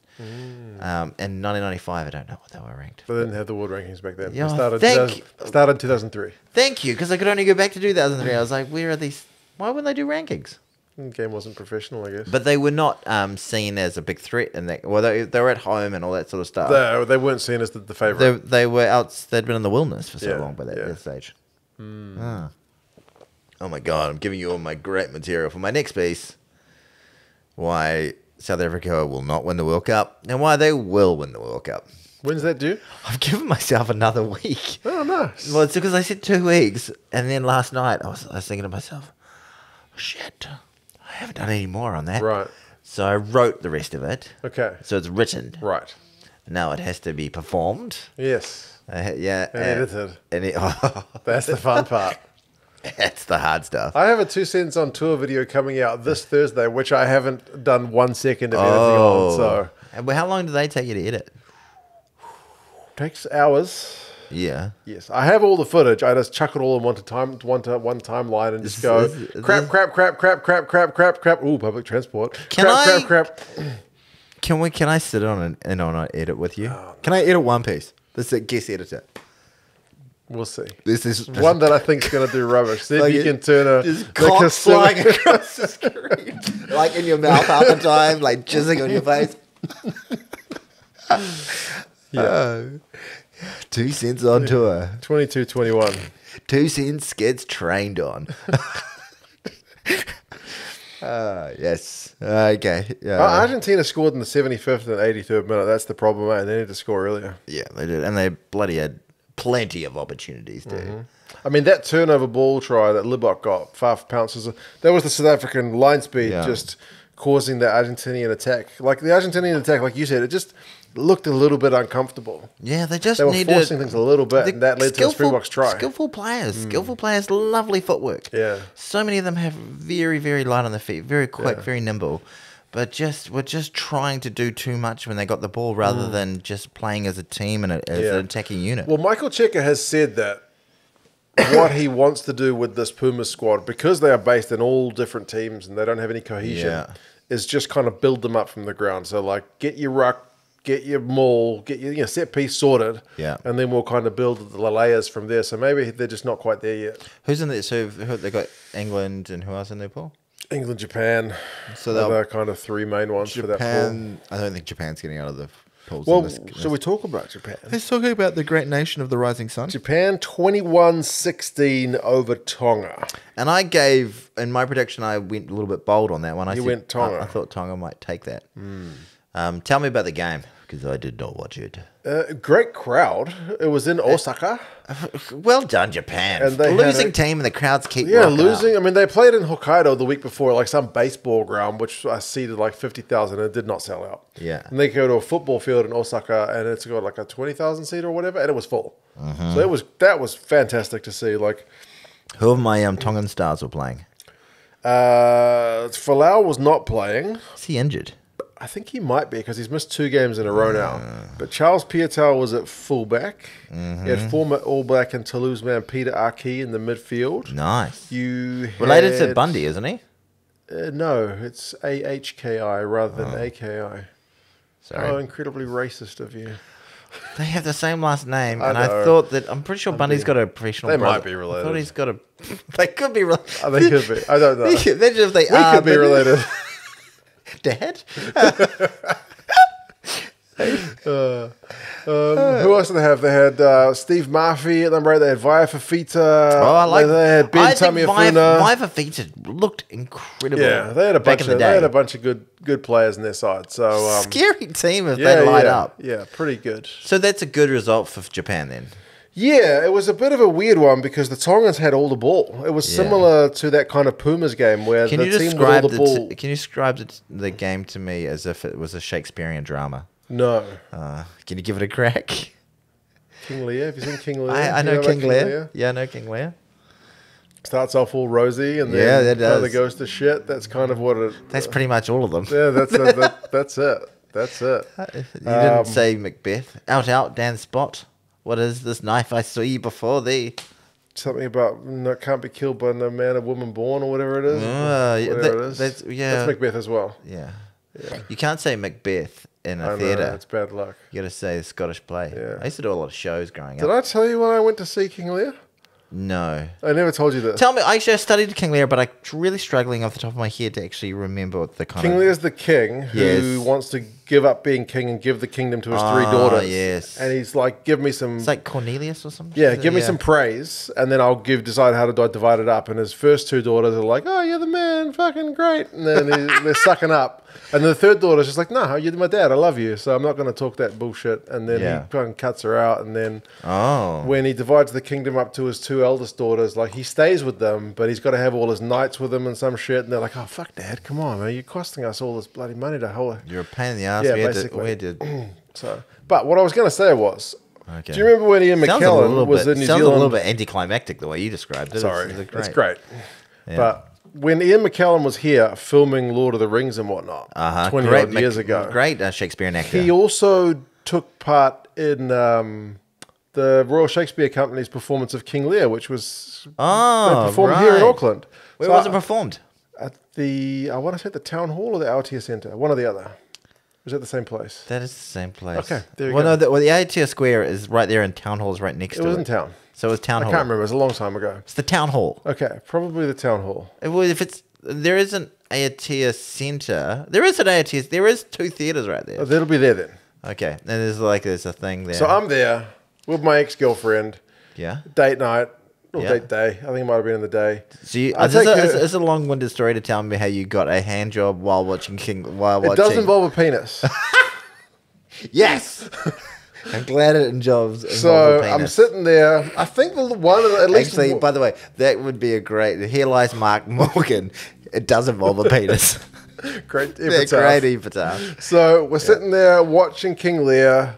Um, in 1995, I don't know what they were ranked. They didn't have the world rankings back then. Yeah, They started, thank- 2000 started 2003. Thank you, because I could only go back to 2003. I was like, where are these? Why wouldn't they do rankings? The game wasn't professional, I guess. But they were not um, seen as a big threat and that. Well, they, they were at home and all that sort of stuff. they, they weren't seen as the, the favorite. They, they were out. They'd been in the wilderness for so Yeah, long by that, yeah. that stage. Ah. Oh my god! I'm giving you all my great material for my next piece. Why South Africa will not win the World Cup and why they will win the World Cup. When's that due? I've given myself another week. Oh, nice. Well, it's because I said two weeks, and then last night I was, I was thinking to myself, "Shit, I haven't done any more on that." Right. So I wrote the rest of it. Okay. So it's written. Right. Now it has to be performed. Yes. Uh, yeah. And edited. And it, oh, [LAUGHS] That's the fun part. [LAUGHS] that's the hard stuff. I have a two cents on tour video coming out this Thursday, which I haven't done one second of editing Oh. on. So And how long do they take you to edit? takes hours. Yeah. Yes, I have all the footage. I just chuck it all in one to time, one to one timeline, and just go is- is crap, crap, crap, crap, crap, crap, crap, crap. Ooh, public transport. Can crap, I- crap, crap. Can we? Can I sit on an in on an edit with you? Oh, Can I edit one piece? This is a guest editor. We'll see. This is One that I think is going to do rubbish. See if Like you it- can turn a like cock flying [LAUGHS] across the screen, like in your mouth half the time, like jizzing on your face. [LAUGHS] Yeah. Two cents on tour. 22 21. Two cents gets trained on. uh, [LAUGHS] yes. Okay. Yeah. Uh, Argentina scored in the 75th and 83rd minute. That's the problem, eh? They need to score earlier. yeah, they did, and they bloody had plenty of opportunities too. Mm-hmm. I mean, that turnover ball try that Libbok got, five pounces, that was the South African line speed Yeah. just causing the Argentinian attack. Like the Argentinian attack, like you said, it just looked a little bit uncomfortable. Yeah, they just They were needed forcing things a little bit, and that led to the Springboks try. Mm. Skillful players, skillful players, lovely footwork. Yeah. so many of them have very, very light on the feet, very quick, Yeah. very nimble, but just were just trying to do too much when they got the ball, rather than just playing as a team and a, as Mm. Yeah. an attacking unit. Well, Michael Cheika has said that [COUGHS] what he wants to do with this Puma squad, because they are based in all different teams and they don't have any cohesion, Yeah. is just kind of build them up from the ground. So, like, get your ruck, get your maul, get your you know, set piece sorted, Yeah. and then we'll kind of build the layers from there. So maybe they're just not quite there yet. Who's in there? So who, they got England and who else in their pool? England, Japan, So they're kind of three main ones for that pool. Japan. I don't think Japan's getting out of the pools. Well, this, so we talk about Japan. Let's talk about the great nation of the rising sun. Japan 21 16 over Tonga. And I gave in my prediction, I went a little bit bold on that one. I You said, went Tonga. I, I thought Tonga might take that. Um, tell me about the game because I did not watch it. Uh, great crowd. It was in Osaka. [LAUGHS] Well done, Japan. And they losing a- team and the crowds keep Yeah, losing. up. I mean, they played in Hokkaido the week before, like some baseball ground, which I seated like 50,000 and it did not sell out. Yeah. And they go to a football field in Osaka and it's got like a 20,000 seat or whatever, and it was full. Mm-hmm. So it was that was fantastic to see. Like, Who of my um, Tongan stars were playing? uh, Folau was not playing. Is he injured? I think he might be because he's missed two games in a row now. But Charles Piutau was at fullback. He Mm-hmm. had former All Black and Toulouse man Pita Ahki in the midfield. Nice. You Related to Bundee, isn't he? Uh, no, it's A H K I rather Oh. than A K I. Sorry. Oh, incredibly racist of you. They have the same last name, I and I thought that I'm pretty sure Bundee's got a professional. They might brother. be I related. thought he's got a. [LAUGHS] they could be related. Oh, they could be. I don't know. we [LAUGHS] Imagine if they are. could be related. [LAUGHS] Dad. [LAUGHS] Um, who else did they have? They had uh, Steve Murphy at number eight. They had Vaea Fifita. Oh, I like. They had Ben Tameifuna. Vaea Fifita looked incredible. Yeah, they had a bunch in the of they had a bunch of good good players in their side. So um, Scary team if yeah, they light yeah, up. Yeah, pretty good. So that's a good result for Japan then. Yeah, it was a bit of a weird one because the Tongans had all the ball. It was Yeah. similar to that kind of Pumas game where Can the you team with all the ball. t- Can you describe the, t- the game to me as if it was a Shakespearean drama? no, Uh, can you give it a crack? King Lear. Have you seen King Lear? I, I You know about King Lear. Yeah, I know King Lear. Starts off all rosy and then Yeah, kind of goes to shit. That's kind of what it. That's pretty much all of them. yeah, that's it. That, [LAUGHS] that's it. That's it. You didn't Um, say Macbeth. Out, out, Dan Spot. What is this knife I saw you before thee? Something about no, can't be killed by no man or woman born or whatever it is. Ah, yeah, whatever that- it is. that's- yeah. That's Macbeth as well. Yeah. You can't say Macbeth in a theatre. it's bad luck. You got to say the Scottish play. Yeah. I used to do a lot of shows growing Did up. Did I tell you when I went to see King Lear? No. I never told you this. Tell me, actually, I studied King Lear, but I'm really struggling off the top of my head to actually remember what the kind King of. Lear's the king who Yes. wants to give up being king and give the kingdom to his three Ah, daughters. yes. And he's like, give me some. It's like Cornelius or something. yeah, give me some praise, and then I'll give decide how to divide it up. And his first two daughters are like, "Oh, you're the man, fucking great," and then he- [LAUGHS] they're sucking up. And then the third daughter's just like, "No, you're my dad. I love you, so I'm not going to talk that bullshit." And then Yeah. he fucking cuts her out. And then Oh. when he divides the kingdom up to his two eldest daughters, like he stays with them, but he's got to have all his knights with him and some shit. And they're like, "Oh fuck, dad, come on, man, you're costing us all this bloody money to hold." You're a pain in the ass. Yeah, we had to, basically. we had to So, but what I was going to say was, Okay. do you remember when Ian Sounds McKellen was bit, in New sounds Zealand? a little bit anticlimactic the way you described it. Sorry, it's, it's great. Yeah. But when Ian McKellen was here filming Lord of the Rings and whatnot, Uh-huh. twenty great, odd Mac- years ago, Great uh, Shakespearean actor. he also took part in um, the Royal Shakespeare Company's performance of King Lear, which was oh, performed here in. Auckland. Where So was it performed? At the I want to say the town hall or the Aotea Centre, one or the other. Was at the same place. That is the same place. Okay, there you well, go. No, the, well, the Aotea Square is right there, and Town Hall is right next to It to was it. in town. So it was Town hall. I Hall. can't remember. It was a long time ago. It's the Town Hall. Okay, probably the town hall. Uh, Well, if it's there isn't Aotea Centre, there is an Aotea. There is two theaters right there. Oh, that'll be there then. Okay, and there's like there's a thing there. So I'm there with my ex girlfriend, yeah. date night, or Yeah. date day. I think it might have been in the day. So you, I is a, is, is a long-winded story to tell me how you got a hand job while watching King. While It watching. does involve a penis. [LAUGHS] Yes. [LAUGHS] I'm glad it involves. so I'm sitting there. I think the one of the, at least Actually, by the way, that would be a great. Here lies Mark Morgan. It does involve a penis. [LAUGHS] great epitaph. great epitaph. So we're sitting there watching King Lear,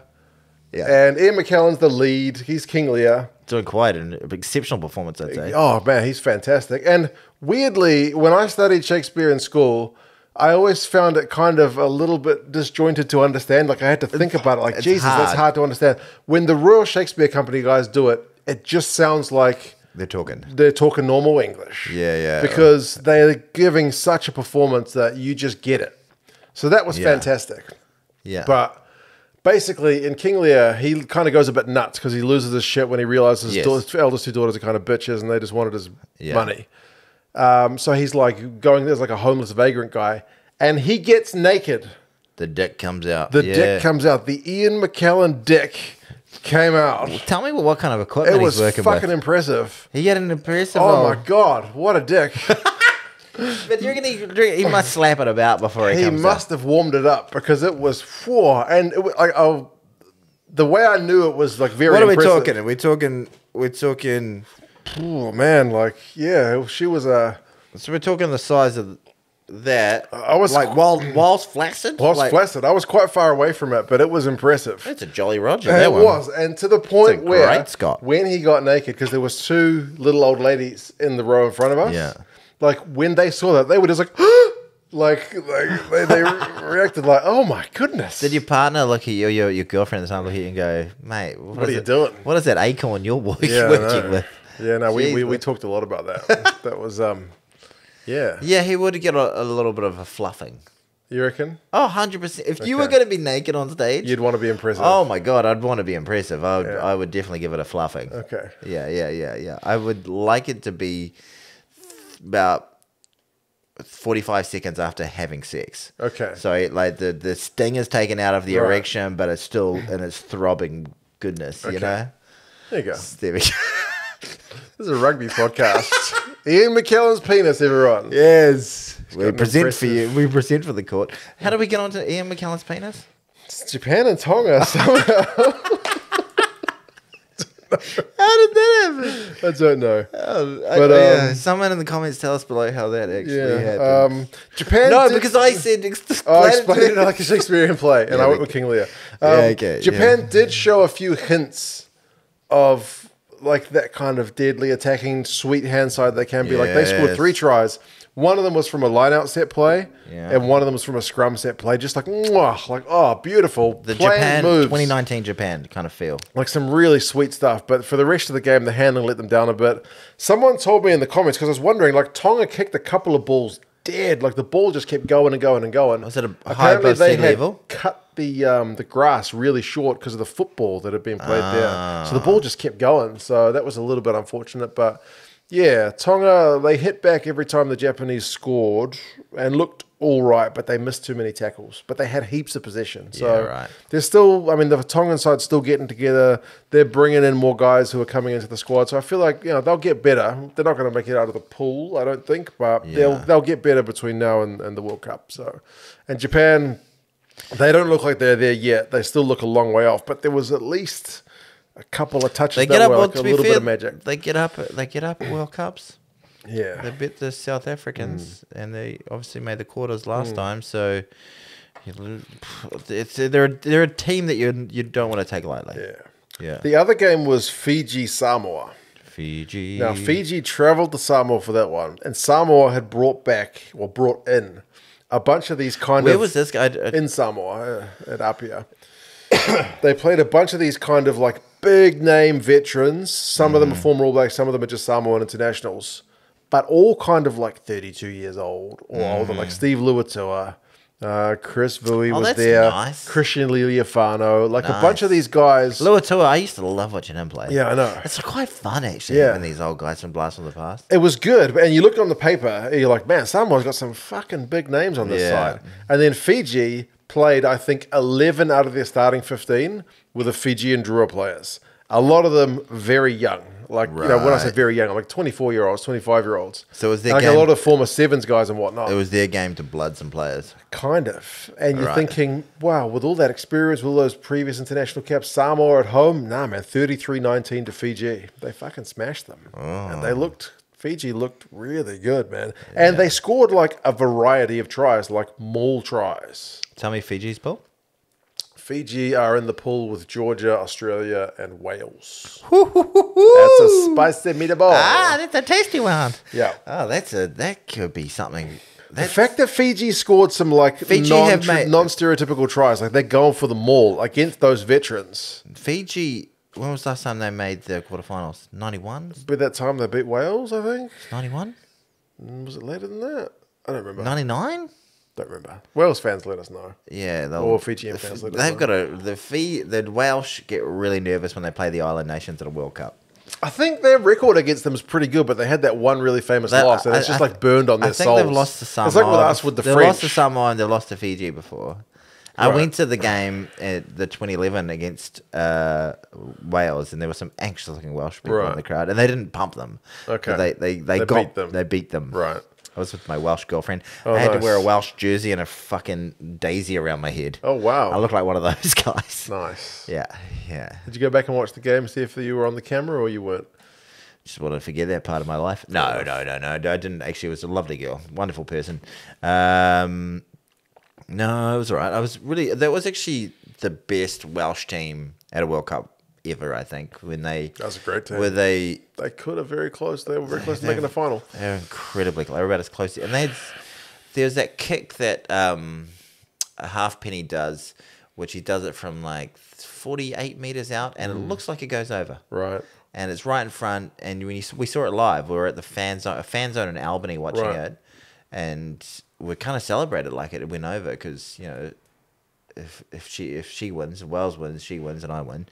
Yeah, and Ian McKellen's the lead. He's King Lear. Doing quite an exceptional performance, I'd say. Oh man, he's fantastic. And weirdly, when I studied Shakespeare in school, I always found it kind of a little bit disjointed to understand. Like I had to think about it. Like it's Jesus, that's hard. hard to understand. When the Royal Shakespeare Company guys do it, it just sounds like They're talking. they're talking normal English. Yeah, yeah. Because they're giving such a performance that you just get it. So that was Yeah. fantastic. Yeah, But basically, in King Lear, he kind of goes a bit nuts because he loses his shit when he realizes Yes. his, daughters, eldest two daughters are kind of bitches and they just wanted his Yeah. money. Um, so he's like going there's like a homeless vagrant guy, and he gets naked. the dick comes out. The yeah. dick comes out. The Ian McKellen dick came out. Tell me what kind of equipment was working out. It was fucking with. impressive. He had an impressive. Oh old- my god, what a dick! [LAUGHS] But you're gonna he must slap it about before he, he comes must have warmed it up because it was whoa, and it, wa- like oh, the way I knew it was like very. What are we impressive. talking? Are we talking? We're talking. Oh man, like yeah, she was a. So we're talking the size of that. I was- like while whilst flaccid. I was like, flaccid. I was quite far away from it, but it was impressive. That's a Jolly Roger. And that it one. was, and to the point where great Scott. when he got naked, because there was two little old ladies in the row in front of us. Yeah. Like when they saw that, they were just like, like, like they, they [LAUGHS] reacted like, "Oh my goodness!" Did your partner look at you, your your girlfriend at the time look at you and go, mate, what, are you it- doing?" What is that acorn you're [LAUGHS] working, Yeah, working with? Yeah, no, we, we, we talked a lot about that. [LAUGHS] that was um, yeah. Yeah, he would get a, a little bit of a fluffing. You reckon Oh, 100%. If you were going to be naked on stage, you'd want to be impressive? oh my God, I'd want to be impressive. I would, Yeah. I would definitely give it a fluffing. Okay. Yeah, yeah, yeah, yeah. I would like it to be about 45 seconds after having sex. Okay. So it, like the, the sting is taken out of the Right. erection, but it's still in its throbbing goodness, you know? There you go. There we go. [LAUGHS] This is a rugby podcast. [LAUGHS] Ian McKellen's penis, everyone. Yes. We present for you. We present for the court. How do we get on to Ian McKellen's penis? It's Japan and Tonga somehow. [LAUGHS] How did that happen? I don't know. Oh, But, but, yeah, um, someone in the comments tell us below how that actually Yeah. happened. Um, Japan. no, did- because I said explain [LAUGHS] [LAUGHS] Oh, it to explain me. it like a Shakespearean play, and Yeah, I went with King Lear. Um, Yeah, okay, Japan yeah. did show a few hints of like that kind of deadly attacking sweet hand side they can be. Like they scored three tries. One of them was from a line out set play, Yeah. and one of them was from a scrum set play. Just like, mwah, like oh, beautiful. The Japan moves. 2019 Japan kind of feel. like some really sweet stuff. But for the rest of the game, the handling let them down a bit. Someone told me in the comments because I was wondering, like Tonga kicked a couple of balls dead. Like the ball just kept going and going and going. Was it a high above sea level? cut the um, the grass really short because of the football that had been played there. So the ball just kept going. So that was a little bit unfortunate, but. Yeah, Tonga, they hit back every time the Japanese scored and looked all right, but they missed too many tackles. But they had heaps of possession. So Yeah, right. they're still, I mean, the Tongan side's still getting together. They're bringing in more guys who are coming into the squad. So I feel like, you know, they'll get better. They're not going to make it out of the pool, I don't think, but they'll, they'll get better between now and, and the World Cup. So, and Japan, they don't look like they're there yet. They still look a long way off, but there was at least a couple of touches They that get up well, to a little fair, bit of magic. They get up. They get up at World Cups. Yeah. They beat the South Africans, Mm. and they obviously made the quarters last time. So it's they're they're a team that you you don't want to take lightly. Yeah. Yeah. The other game was Fiji Samoa. Fiji. Now, Fiji traveled to Samoa for that one, and Samoa had brought back or brought in a bunch of these kind Where of Where was this guy? In Samoa uh, at Apia. [COUGHS] they played a bunch of these kind of like big name veterans. Some of them are former All Blacks, some of them are just Samoan internationals, but all kind of like 32 years old or older, like Steve Luatua. Uh, Chris Vui Oh, was that's there. nice. Christian Leali'ifano, like a bunch of these guys. Luatua, I used to love watching him play. Yeah, I know. It's quite fun actually Yeah. having these old guys from Blast from the Past. It was good, and you look on the paper, and you're like, man, Samoa's got some fucking big names on this Yeah. side. And then Fiji played, I think, 11 out of their starting 15 were the Fijian Drua players. A lot of them very young. Like, you know, when I say very young, I'm like 24 year olds, 25 year olds. So it was their like a lot of former Sevens guys and whatnot. It was their game to blood some players. Kind of. And you're Right. thinking, wow, with all that experience, with all those previous international caps, Samoa at home, nah, man, 33 19 to Fiji. They fucking smashed them. Oh. And Oh. they looked, Fiji looked really good, man. And they scored like a variety of tries, like maul tries. Tell me Fiji's pool. Fiji are in the pool with Georgia, Australia, and Wales. That's a spicy meatball. Ah, that's a tasty one. Yeah. Oh, that's a that could be something. The fact that Fiji scored some like Fiji non, have made- non-stereotypical tries, like they're going for the maul against those veterans. Fiji. When was the last time they made the quarterfinals? 91? By that time, they beat Wales, I think. 91? Was it later than that? I don't remember. 99? Don't remember. Wales fans let us know. Yeah, they'll, Or Fijian the- fans, let us They've know. got a the Fee the Welsh get really nervous when they play the island nations at a World Cup. I think their record against them is pretty good, but they had that one really famous That- loss, and I- it's just I- like burned on I think souls. they've lost to Samoa. It's like with us with the they've French. lost to Samoa and they've lost to Fiji before. I Right. went to the game at the 2011 against uh, Wales, and there were some anxious-looking Welsh people Right. in the crowd, and they didn't pump them. Okay. They they they, They got beat them. They beat them. Right. I was with my Welsh girlfriend. Oh, I had to wear a Welsh jersey and a fucking daisy around my head. Oh, wow. I look like one of those [LAUGHS] guys. Nice. Yeah, yeah. Did you go back and watch the game and see if you were on the camera or you weren't? Just wanted to forget that part of my life. No, no, no, no. I didn't actually. It was a lovely girl, wonderful person. Um, no, it was all right. I was really. That was actually the best Welsh team at a World Cup ever. I think when they. That was a great team. Where they They could have very close. They were very close to making the final. They're incredibly close. They were about as close. And they had, there's that kick that um, a Halfpenny does, which he does it from like 48 meters out, and Mm. it looks like it goes over. Right. And it's right in front. And when you, we saw it live, we were at the fan zone, a fan zone in Albany watching Right. it, and we kind of celebrated like it went over because you know if if she if she wins, Wales wins, she wins, and I win.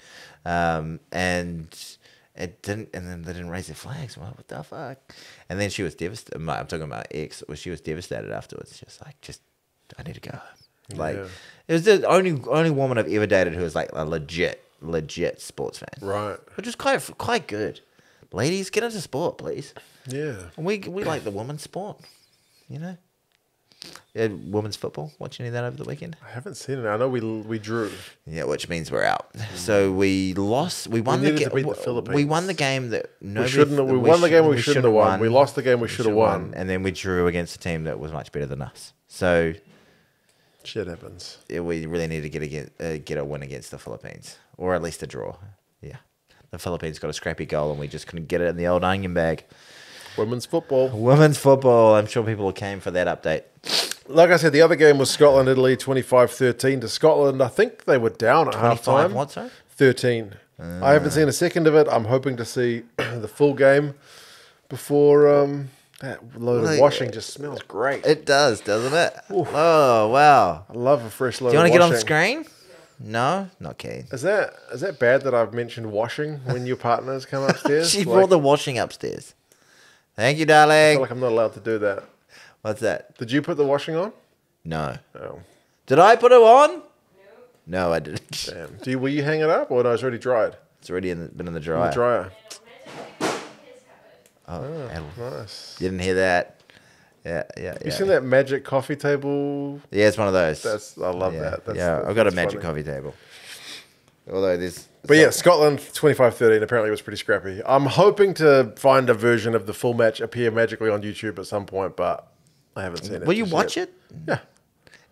Um, and it didn't, and then they didn't raise their flags. Like, what the fuck? And then she was devastated. I'm talking about ex. Well, she was devastated afterwards. Just like, just I need to go. Like Yeah. it was the only only woman I've ever dated who was like a legit legit sports fan, Right. which was quite quite good. Ladies, get into sport, please. Yeah. We we like the women's sport, you know. Women's football. Watch any of that over the weekend? I haven't seen it. I know we we drew. Yeah, which means we're out. So we lost. We won the game. We won the game that nobody. We shouldn't. have- We won the game we shouldn't have won. We lost the game we should have won. and then we drew against a team that was much better than us. So Shit happens. yeah, we really need to get against, uh, get a win against the Philippines, or at least a draw. Yeah, the Philippines got a scrappy goal, and we just couldn't get it in the old onion bag. Women's football. Women's football. I'm sure people came for that update. Like I said, the other game was Scotland, Italy, 25-13 to Scotland. I think they were down at half time. what, sorry? 13. I haven't seen a second of it. I'm hoping to see [CLEARS THROAT] the full game before um, that load of washing just smells great. It does, doesn't it? Oh wow! I love a fresh load Do you want to get on washing. screen? No, not keen. Is that is that bad that I've mentioned washing when your partners come [LAUGHS] upstairs? She Like, brought the washing upstairs. Thank you, darling. I darling. feel like I'm not allowed to do that. What's that? Did you put the washing on? No. Oh, Did I put it on? No, I didn't. damn. Do you, will you hang it up or no? It's already dried. It's already in the, been in the In dryer. the dryer. Oh, ah, hell. Nice. you didn't hear that? Yeah, yeah, You seen that magic coffee table? Yeah, it's one of those. That's I love yeah, that. That's, yeah, that's- I've got a magic funny. coffee table. Although this, But yeah, Scotland 25-13 apparently was pretty scrappy. I'm hoping to find a version of the full match appear magically on YouTube at some point, but I haven't seen it. will you watch yet. it? Yeah.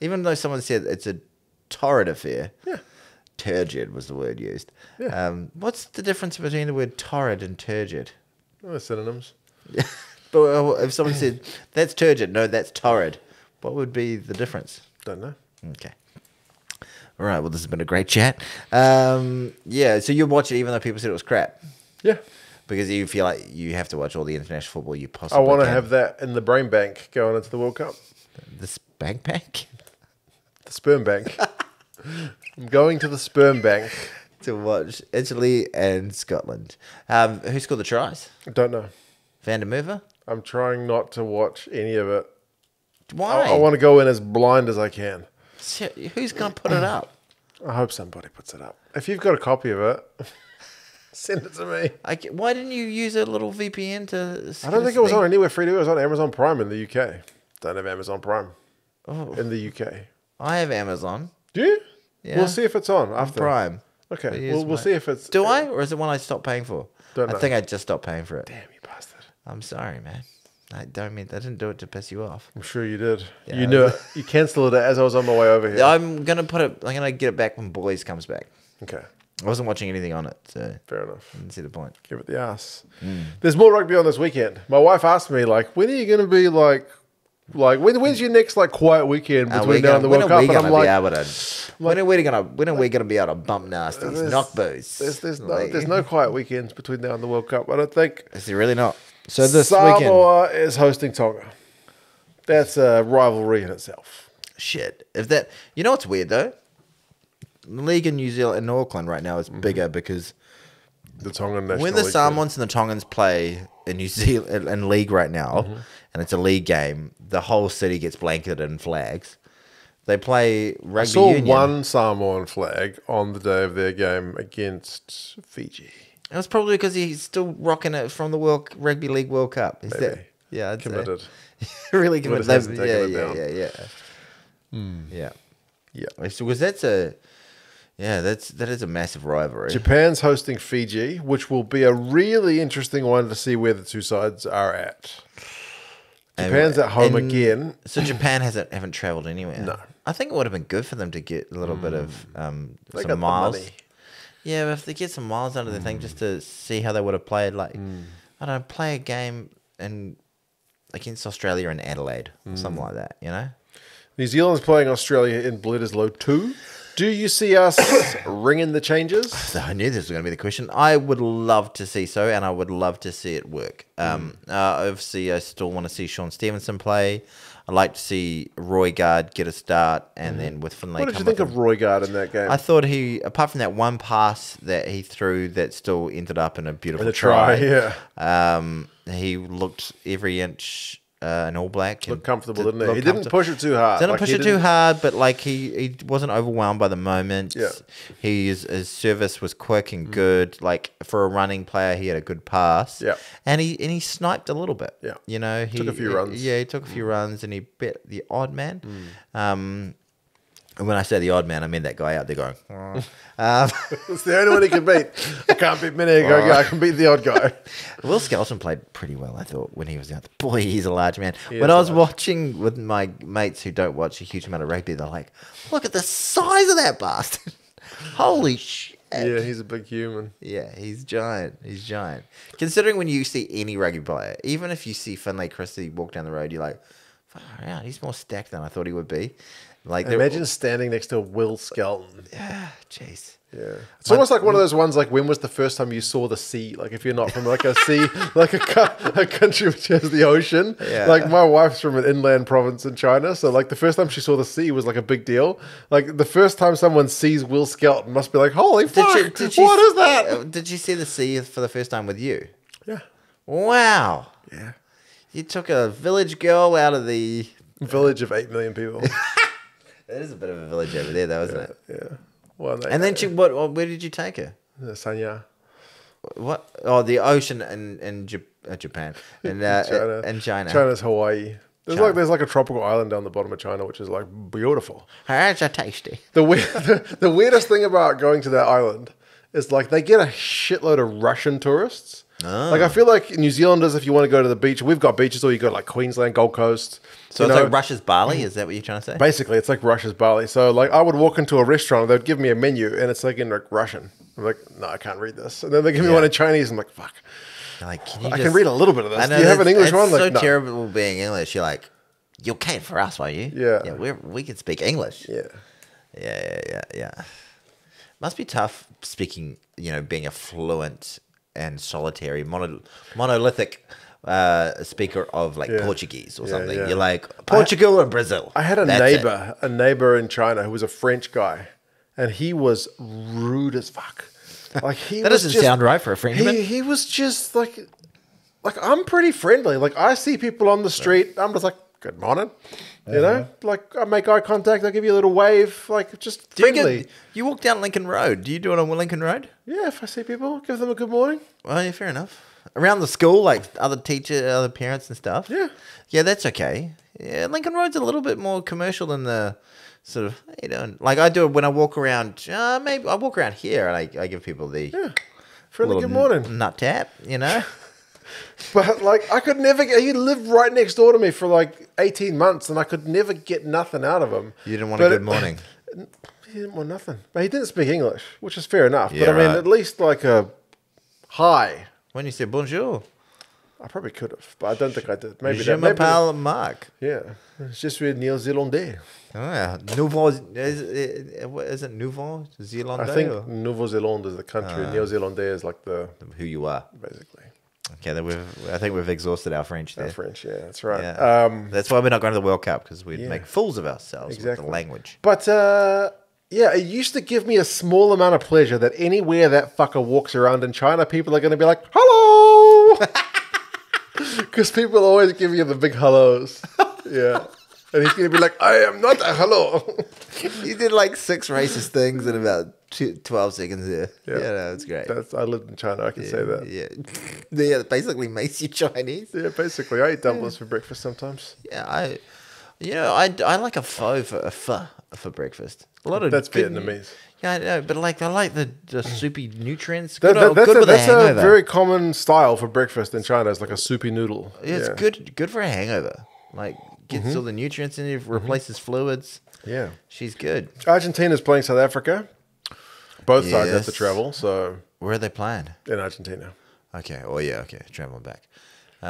Even though someone said it's a torrid affair. Yeah. Turgid was the word used. Yeah. Um, what's the difference between the word torrid and turgid? Oh, synonyms. [LAUGHS] But uh, if someone said that's turgid, no, that's torrid, what would be the difference? Don't know. Okay. All right. Well, this has been a great chat. Um, yeah. So you watch it even though people said it was crap Yeah. because you feel like you have to watch all the international football you possibly. Can. I want to have that in the brain bank going into the World Cup. the spank bank The sperm bank. [LAUGHS] I'm going to the sperm bank. to watch Italy and Scotland. Um, who scored the tries? I don't know. Van der Merwe. I'm trying not to watch any of it. Why? I, I want to go in as blind as I can. Who's going to put it up? [CLEARS THROAT] I hope somebody puts it up. If you've got a copy of it, [LAUGHS] send it to me. I, why didn't you use a little VPN to? I don't think it was on anywhere free to. It was on Amazon Prime in the UK. Don't have Amazon Prime Oh, in the UK. I have Amazon Do you? Yeah. We'll see if it's on after. Prime. Okay, we'll, we'll see if it's. Do I, or is it one I stopped paying for? Don't I think I just stopped paying for it. Damn you bastard! I'm sorry, man. I don't mean I didn't do it to piss you off. I'm sure you did. Yeah. You knew it. [LAUGHS] You cancelled it as I was on my way over here. I'm gonna put it. I'm gonna get it back when Boys comes back. Okay, I wasn't watching anything on it, so fair enough. I didn't see the point. Give it the ass. Mm. There's more rugby on this weekend. My wife asked me like, when are you going to be like, like when, when's your next like quiet weekend between we now gonna, and the World Cup? And gonna I'm like, able to? When are we gonna? When are we gonna be able to bump nasties, knock boots? there's there's no, Like- there's no [LAUGHS] quiet weekends between now and the World Cup. I don't think. Is there really not? So this weekend, Samoa is hosting Tonga. That's a rivalry in itself. shit. If that, you know what's weird though? The league in New Zealand in Auckland right now is bigger because The Tongan national. when the League Samoans and the Tongans play in New Zealand in league right now, Mm-hmm. and it's a league game, the whole city gets blanketed in flags. They play rugby I saw union. one Samoan flag on the day of their game against Fiji. It was probably because he's still rocking it from the World Rugby League World Cup. Is Maybe. that, yeah, I'd say. Committed. [LAUGHS] really committed. it hasn't yeah, yeah. Hmm. yeah, yeah, yeah. Yeah. So because that's a, yeah, that's that is a massive rivalry. Japan's hosting Fiji, which will be a really interesting one to see where the two sides are at. And- Japan's at home and- again. So Japan hasn't haven't travelled anywhere. No. I think it would have been good for them to get a little bit of um, They some miles. Yeah, but if they get some miles under the thing, just to see how they would have played, like I don't know, play a game and against Australia in Adelaide or something like that. You know, New Zealand's playing Australia in Bledisloe 2. Do you see us [COUGHS] ringing the changes? [SIGHS] So I knew this was going to be the question. I would love to see so, and I would love to see it work. Um, Hmm. uh, obviously, I still want to see Shaun Stevenson play. I'd like to see Roigard get a start, and then with Finlay. What did you think of. Roigard in that game? I thought he, apart from that one pass that he threw, that still ended up in a beautiful in the try, try. yeah. Um, he looked every inch uh, an All Black. Looked comfortable, did didn't he? He didn't push it too hard. Didn't Like, push it too didn't- hard, but like he, he wasn't overwhelmed by the moment. Yeah. His his service was quick and good. Like for a running player, he had a good pass. Yeah. And he and he sniped a little bit. Yeah. You know, he Took a few he- runs. Mm. Yeah, he took a few runs and he bit the odd man. Um and when I say the odd man, I mean that guy out there going. [LAUGHS] Um, It's the only one he can beat. [LAUGHS] I can't beat many. Go, I can beat the odd guy. [LAUGHS] Will Skelton played pretty well, I thought, when he was out there. Boy, he's a large man. He when I was large. watching with my mates who don't watch a huge amount of rugby, they're like, look at the size of that bastard. Holy shit. Yeah, he's a big human. Yeah, he's giant. He's giant. Considering when you see any rugby player, even if you see Finlay Christie walk down the road, you're like, far out, he's more stacked than I thought he would be. Like, Imagine standing next to Will Skelton. Yeah, jeez. Yeah, it's almost like one of those ones. Like, when was the first time you saw the sea? Like, if you're not from like a sea, [LAUGHS] like a, a country which has the ocean. Yeah. Like, my wife's from an inland province in China, so like the first time she saw the sea was like a big deal. Like the first time someone sees Will Skelton must be like, holy Did fuck! you, did you, what is that? uh, Did you see the sea for the first time with you? Yeah, Wow. yeah. You took a village girl out of the. [LAUGHS] Village of eight million people. [LAUGHS] It is a bit of a village over there, though, isn't it? yeah. Well, And then she, what? what- Where did you take her? uh, Sanya. What? Oh, the ocean in in Jap- uh, Japan [LAUGHS] and uh, China. in China. China's Hawaii. There's China. like there's like a tropical island down the bottom of China, which is like beautiful. How's that tasty? The, weird, the, the weirdest thing about going to that island is like they get a shitload of Russian tourists. Like I ah. feel like New Zealanders, if you want to go to the beach, we've got beaches, or you go like Queensland, Gold Coast. So it's know? like Russia's Bali. Mm. Is that what you're trying to say? Basically, it's like Russia's Bali. So like I would walk into a restaurant, they'd give me a menu, and it's like in like Russian. I'm like, no, I can't read this. And then they give me Yeah. one in Chinese. I'm like, fuck. Like, can you I just- can read a little bit of this. know Do you have an English it's one? so Like, no. terrible being English. You're like, you okay for us, are you? Yeah. Yeah, we we can speak English. Yeah. Yeah, yeah, yeah, yeah. Must be tough speaking, you know, being a fluent and solitary, mono, monolithic uh, speaker of like Yeah. Portuguese or Yeah, something. yeah. You're like, Portugal or Brazil? I had a That's it. neighbor, a neighbor in China who was a French guy, and he was rude as fuck. Like he [LAUGHS] That doesn't just- sound right for a Frenchman. He, he was just like, like I'm pretty friendly. Like I see people on the street, I'm just like, good morning. You know, Uh-huh. like I make eye contact, I give you a little wave, like just Do you, friendly. get, you walk down Lincoln Road. Do you do it on Lincoln Road? yeah, if I see people, give them a good morning. Well, yeah, fair enough. Around the school, like other teachers, other parents and stuff. Yeah. Yeah, that's okay. Yeah, Lincoln Road's a little bit more commercial than the sort of, you know, Like I do it when I walk around, uh, maybe I walk around here and I, I give people the Yeah, friendly good morning. nut tap, you know? [LAUGHS] But like, I could never get. He lived right next door to me for like eighteen months, and I could never get nothing out of him. You didn't want But a good it- morning. [LAUGHS] He didn't want nothing, but he didn't speak English, which is fair enough. Yeah, but I mean, right. at least like a hi. When you said bonjour, I probably could have, but I don't think I did. Maybe je m'appelle Marc. Yeah, je suis néo-zélandais. Oh, yeah. Nouveau, is, is it Nouveau Zealand? I think Nouveau Zealand is the country. Ah. Néo-zélandais is like the who you are. basically. Okay, then we've, I think we've exhausted our French there. That's French. Yeah, that's right. Yeah. Um, That's why we're not going to the World Cup because we'd Yeah. make fools of ourselves with the language. But uh, yeah, it used to give me a small amount of pleasure that anywhere that fucker walks around in China, people are going to be like, "Hello," [LAUGHS] because people always give you the big hellos. Yeah, and he's going to be like, "I am not a hello." [LAUGHS] he did like six racist things in about two, 12 seconds there. Yeah, Yeah. no, it's great. That's I lived in China. I can say that. Yeah. yeah, [LAUGHS] it basically makes you [LAUGHS] Chinese. Yeah, basically, I eat dumplings for breakfast sometimes. Yeah, I, you know, I, I like a pho for a pho for breakfast. A lot of That's good- Vietnamese. Yeah, I know, but like I like the, the soupy nutrients. That- Good, that- that's good a, that's a very common style for breakfast in China. It's like a soupy noodle. yeah, it's good. Good for a hangover. Like gets Mm-hmm. all the nutrients in it, replaces fluids. Yeah. She's good. Argentina's playing South Africa. Both sides have to travel, so Where are they playing? in Argentina. Okay. Oh yeah. Okay. Traveling back. Uh,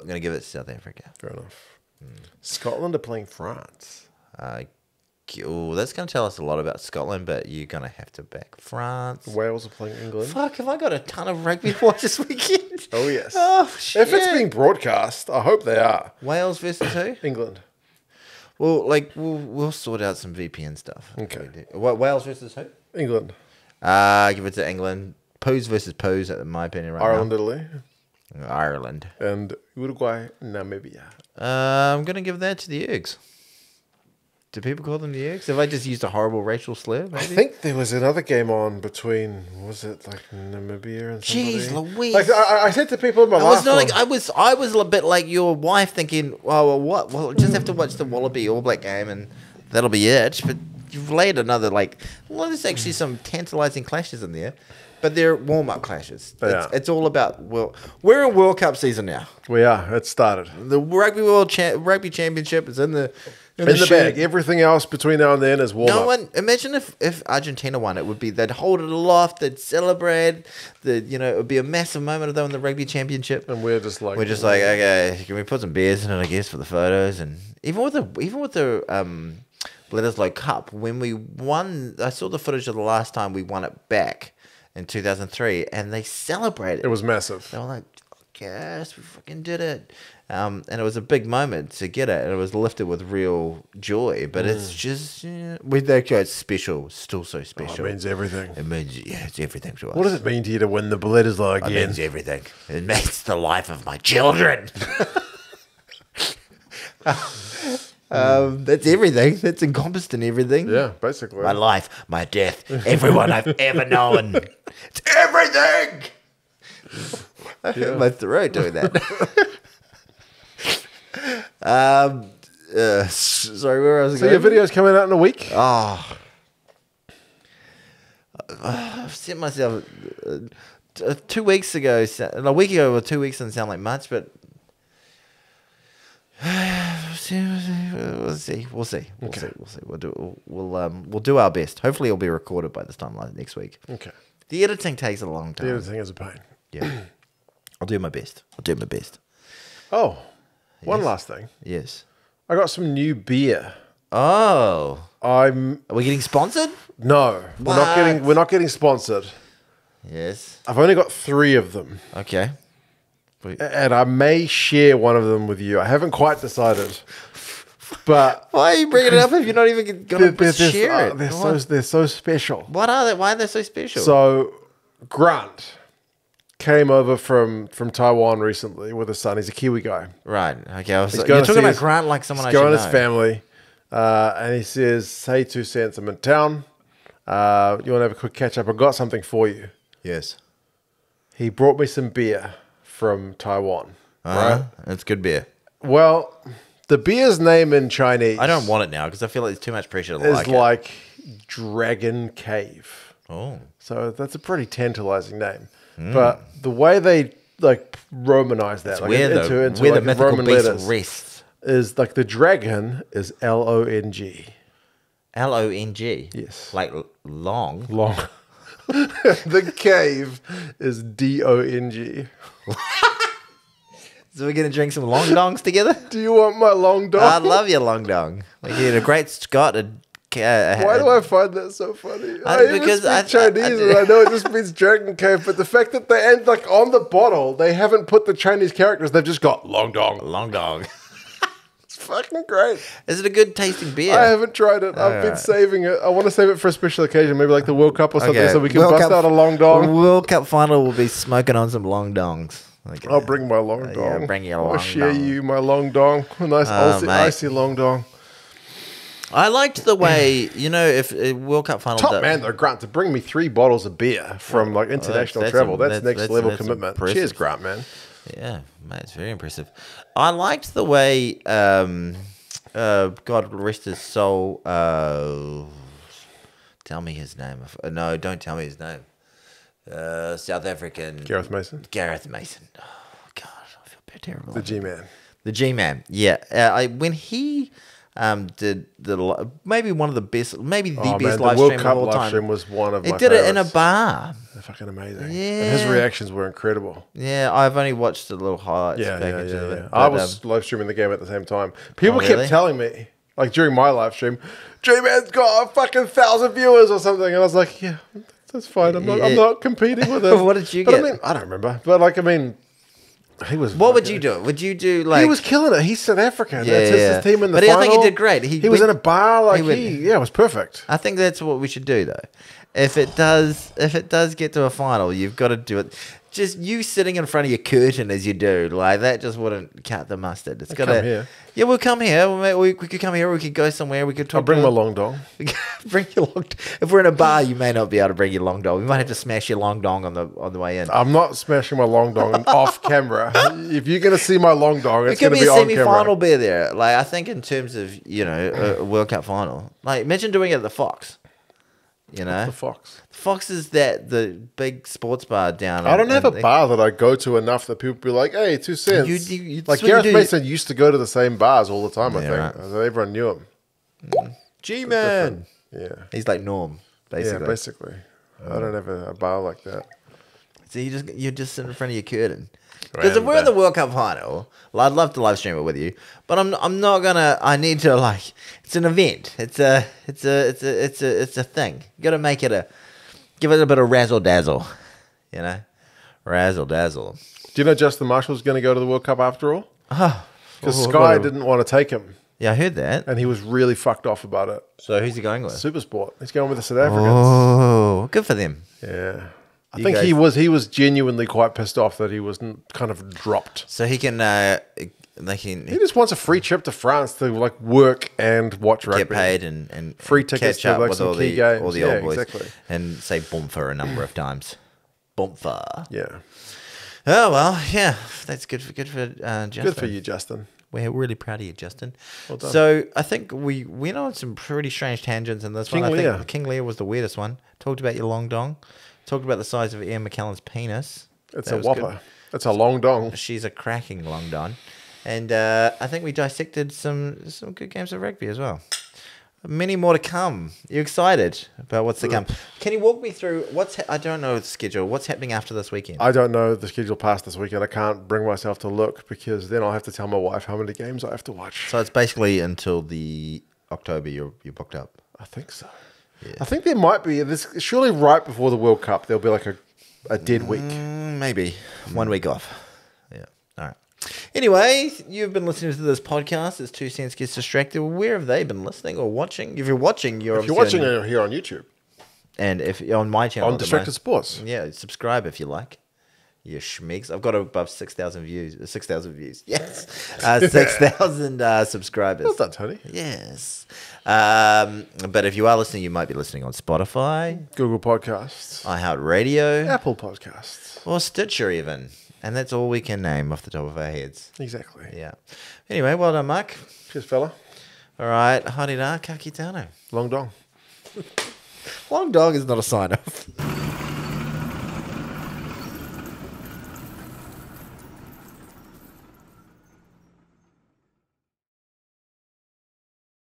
I'm gonna give it to South Africa. Fair enough. Scotland are playing France. Uh, oh, that's gonna tell us a lot about Scotland, but you're gonna have to back France. Wales are playing England. Fuck! Have I got a ton of rugby to watch this weekend? [LAUGHS] Oh yes. Oh shit! if it's being broadcast, I hope they are. Wales versus who? England. Well, like we'll we'll sort out some VPN stuff. Okay. What Wales versus who? England. Uh, give it to England. Pose versus pose, in my opinion, right Ireland, Italy, now. Ireland. and Uruguay, Namibia. Uh, I'm gonna give that to the Eggs. Do people call them the Eggs? Have I just used a horrible racial slur? Maybe? I think there was another game on between was it like Namibia and somebody? Jeez Louise. Like I, I said to people in my I was not. Like, I was. I was a bit like your wife, thinking, "Well, well what? Well, just have to watch the Wallaby All Black game, and that'll be it." But you've laid another like. Well, there's actually some tantalising clashes in there, but they're warm up clashes. It's, it's all about. Well, we're in World Cup season now. we are. It started The Rugby World Cha- Rugby Championship is in the in the chute. bag. Everything else between now and then is warm No up. one. Imagine if, if Argentina won, it would be they'd hold it aloft, they'd celebrate. The you know it would be a massive moment of them in the rugby championship. and we're just like We're just like, okay, can we put some beers in it, I guess, for the photos, and even with the even with the um, Bledisloe Cup, when we won, I saw the footage of the last time we won it back in two thousand three, and they celebrated. it was massive. They were like, yes, we fucking did it. Um, and it was a big moment to get it, and it was lifted with real joy. But it's just, yeah, with that guy, it's special, still so Oh, it means everything. it means, yeah, it's everything to us. What does it mean to you to win the Bledisloe again? It means everything. It makes the life of my children. [LAUGHS] um, that's everything. That's encompassed in everything. Yeah, basically. My life, my death, everyone I've ever known. [LAUGHS] It's everything. I hurt [LAUGHS] my throat doing that. Um, uh, sorry, where was I going? so going? your video's coming out in a week. Oh. I've sent myself uh, uh, two weeks ago, a week ago or two weeks doesn't sound like much, but [SIGHS] we'll see. We'll see. We'll see. We'll Okay. see. We'll see. We'll do. We'll, we'll um we'll do our best. Hopefully, it'll be recorded by this time like next week. Okay. The editing takes a long time. other thing is a pain. Yeah, [CLEARS THROAT] I'll do my best. I'll do my best. Oh, one Yes. last thing. Yes. I got some new beer. Oh, I'm are we getting sponsored? no, we're not getting we're not getting sponsored. Yes. I've only got three of them, Okay. We- and I may share one of them with you. I haven't quite decided, but [LAUGHS] Why are you bringing it up if you're not even going they're, to share uh, it? they're so they're so special. what are they? Why are they so special? So Grant came over from from Taiwan recently with his son. He's a Kiwi guy. right. Okay. I was, He's you're talking about his- Grant like someone I He's going should his know. family, uh, and he says, "Hey, two cents. I'm in town. Uh, you want to have a quick catch up? I got something for you." Yes. He brought me some beer from Taiwan. Uh-huh. It's good beer. Well, the beer's name in Chinese I don't want it now because I feel like there's too much pressure to is like, like, Dragon Cave. Oh. So that's a pretty tantalizing name. Hmm. But the way they like Romanize that, like where the, into, into where like the mythical Roman beast letters, rests. is like the dragon is L O N G. L O N G. Yes. Like long. Long. [LAUGHS] the cave is D O N G. [LAUGHS] So we're going to drink some long dongs together? Do you want my long dong? I love your long dong. We get a great Scott. A, a, uh, uh, Why do I find that so funny? I- I, even because I- I- Chinese I- and I know it just means dragon cave, but the fact that they end like on the bottle, they haven't put the Chinese characters. They've just got long dong. long dong? [LAUGHS] It's fucking great. Is it a good tasting beer? I haven't tried it. I've been saving it. I want to save it for a special occasion, maybe like the World Cup or something, Okay, so we can World bust Cup- out a long dong. [LAUGHS] World Cup final will be smoking on some long dongs. Okay. I'll bring my long yeah, dong. bring your I'll long share dong. you my long dong. A nice Oh, icy, icy long dong. I liked the way you know if uh, World Cup final. Top do- man though, Grant, to bring me three bottles of beer from like international that's travel. im- That's, that's- next that's- level commitment. impressive. Cheers, Grant, man. Yeah, mate, it's very impressive. I liked the way, um, uh, God rest his soul. Uh, tell me his name. Uh, No, don't tell me his name. Uh, South African Gareth Mason, Gareth Mason. Oh God, I feel terrible. the G man. The G Man, yeah. Uh, I, when he um, did the maybe one of the best, maybe the Oh, man, best the live World stream Cup of all time. stream was one of it did it in a bar. They're fucking amazing. And his reactions were incredible. Yeah, I've only watched the little highlights. Yeah, yeah, yeah. yeah. it. I was um, live streaming the game at the same time. People Oh, kept really? telling me, like during my live stream, G Man's got a fucking thousand viewers or something, and I was like, yeah, that's fine. I'm not, I'm not competing with [LAUGHS] it. What did you but get? I mean, I don't remember, but like, I mean, He was. What would you do? Would you do like? he was killing it. He's South African. Yeah, That's yeah. his team in the But I think he did great. He he was in a bar. Like he he, yeah, it was perfect. I think that's what we should do though. If it does, if it does get to a final, you've got to do it. Just you sitting in front of your curtain as you do, like that, just wouldn't cut the mustard. It's got to. come here. Yeah, we'll come here. We, we, we could come here. We could go somewhere. We could talk. I'll bring my long dong. [LAUGHS] bring your long. If we're in a bar, you may not be able to bring your long dong. We might have to smash your long dong on the on the way in. I'm not smashing my long dong [LAUGHS] off camera. If you're gonna see my long dong, It it's could gonna be be, a on semi-final beer there. Like I think in terms of you know a, World Cup final. Like imagine doing it at the Fox. You know, The Fox. Fox is that the big sports bar down. I don't have a in the- bar that I go to enough that people be like, "Hey, two cents." You- you- you- like that's what you Gareth. Mason used to go to the same bars all the time. I think right. So everyone knew him. G-Man. Yeah, He's like Norm, basically. yeah, basically. I don't have a, a bar like that. So you just you're just sit in front of your curtain. Because if we're in the World Cup final, well, I'd love to live stream it with you, but I'm I'm not gonna. I need to like. It's an event. It's a it's a it's a it's a it's a thing. You got to make it a give it a bit of razzle dazzle, you know, razzle dazzle. Do you know Justin Marshall's going to go to the World Cup after all? Because Oh, Sky what didn't want to take him, Yeah, I heard that. and he was really fucked off about it. So who's he going with? Supersport. He's going with the South Africans. Oh, good for them. Yeah. I You think he was he was genuinely quite pissed off that he was kind of dropped. So he can uh, they can He just wants a free trip to France to like work and watch rugby. get paid and, and Free tickets catch to, up like, with some all key the games. all the Yeah, old boys exactly. and say Bumfer a number of times. Bumfer. Yeah. Oh well, yeah, that's good for good for uh, Justin. Good for you, Justin. We're really proud of you, Justin. done. so I think we went on some pretty strange tangents in this King one. I Lear. think King Lear was the weirdest one. Talked about your long dong. Talked about the size of Ian McKellen's penis. It's That a whopper. good. It's a long dong. She's a cracking long don. And uh, I think we dissected some some good games of rugby as well. Many more to come. You excited about what's to come? Can you walk me through what's? Ha- I don't know the schedule. What's happening after this weekend? I don't know the schedule past this weekend. I can't bring myself to look because then I'll have to tell my wife how many games I have to watch. so it's basically until the October. You're you're booked up. I think so. I think there might be this. Surely, right before the World Cup, there'll be like a, a dead week. Mm, maybe one week off. Yeah. All right. Anyway, you've been listening to this podcast. It's Two Cents Gets Distracted. Where have they been listening or watching? If you're watching, you're If you're watching on- here on YouTube, and if on my channel on Distracted Sports, Yeah, subscribe if you like. You schmigs. I've got above 6,000 views. uh, 6,000 views. [LAUGHS] Yes. Uh, 6,000 uh, subscribers. well done, Tony. Yes. Um, but if you are listening, you might be listening on Spotify, Google Podcasts, iHeartRadio, Apple Podcasts. or Stitcher, even. And that's all we can name off the top of our heads. Exactly. Yeah. Anyway, well done, Mark. Cheers, fella. All right. Harida, ka kite anō. Long dong. Long dog is not a sign off.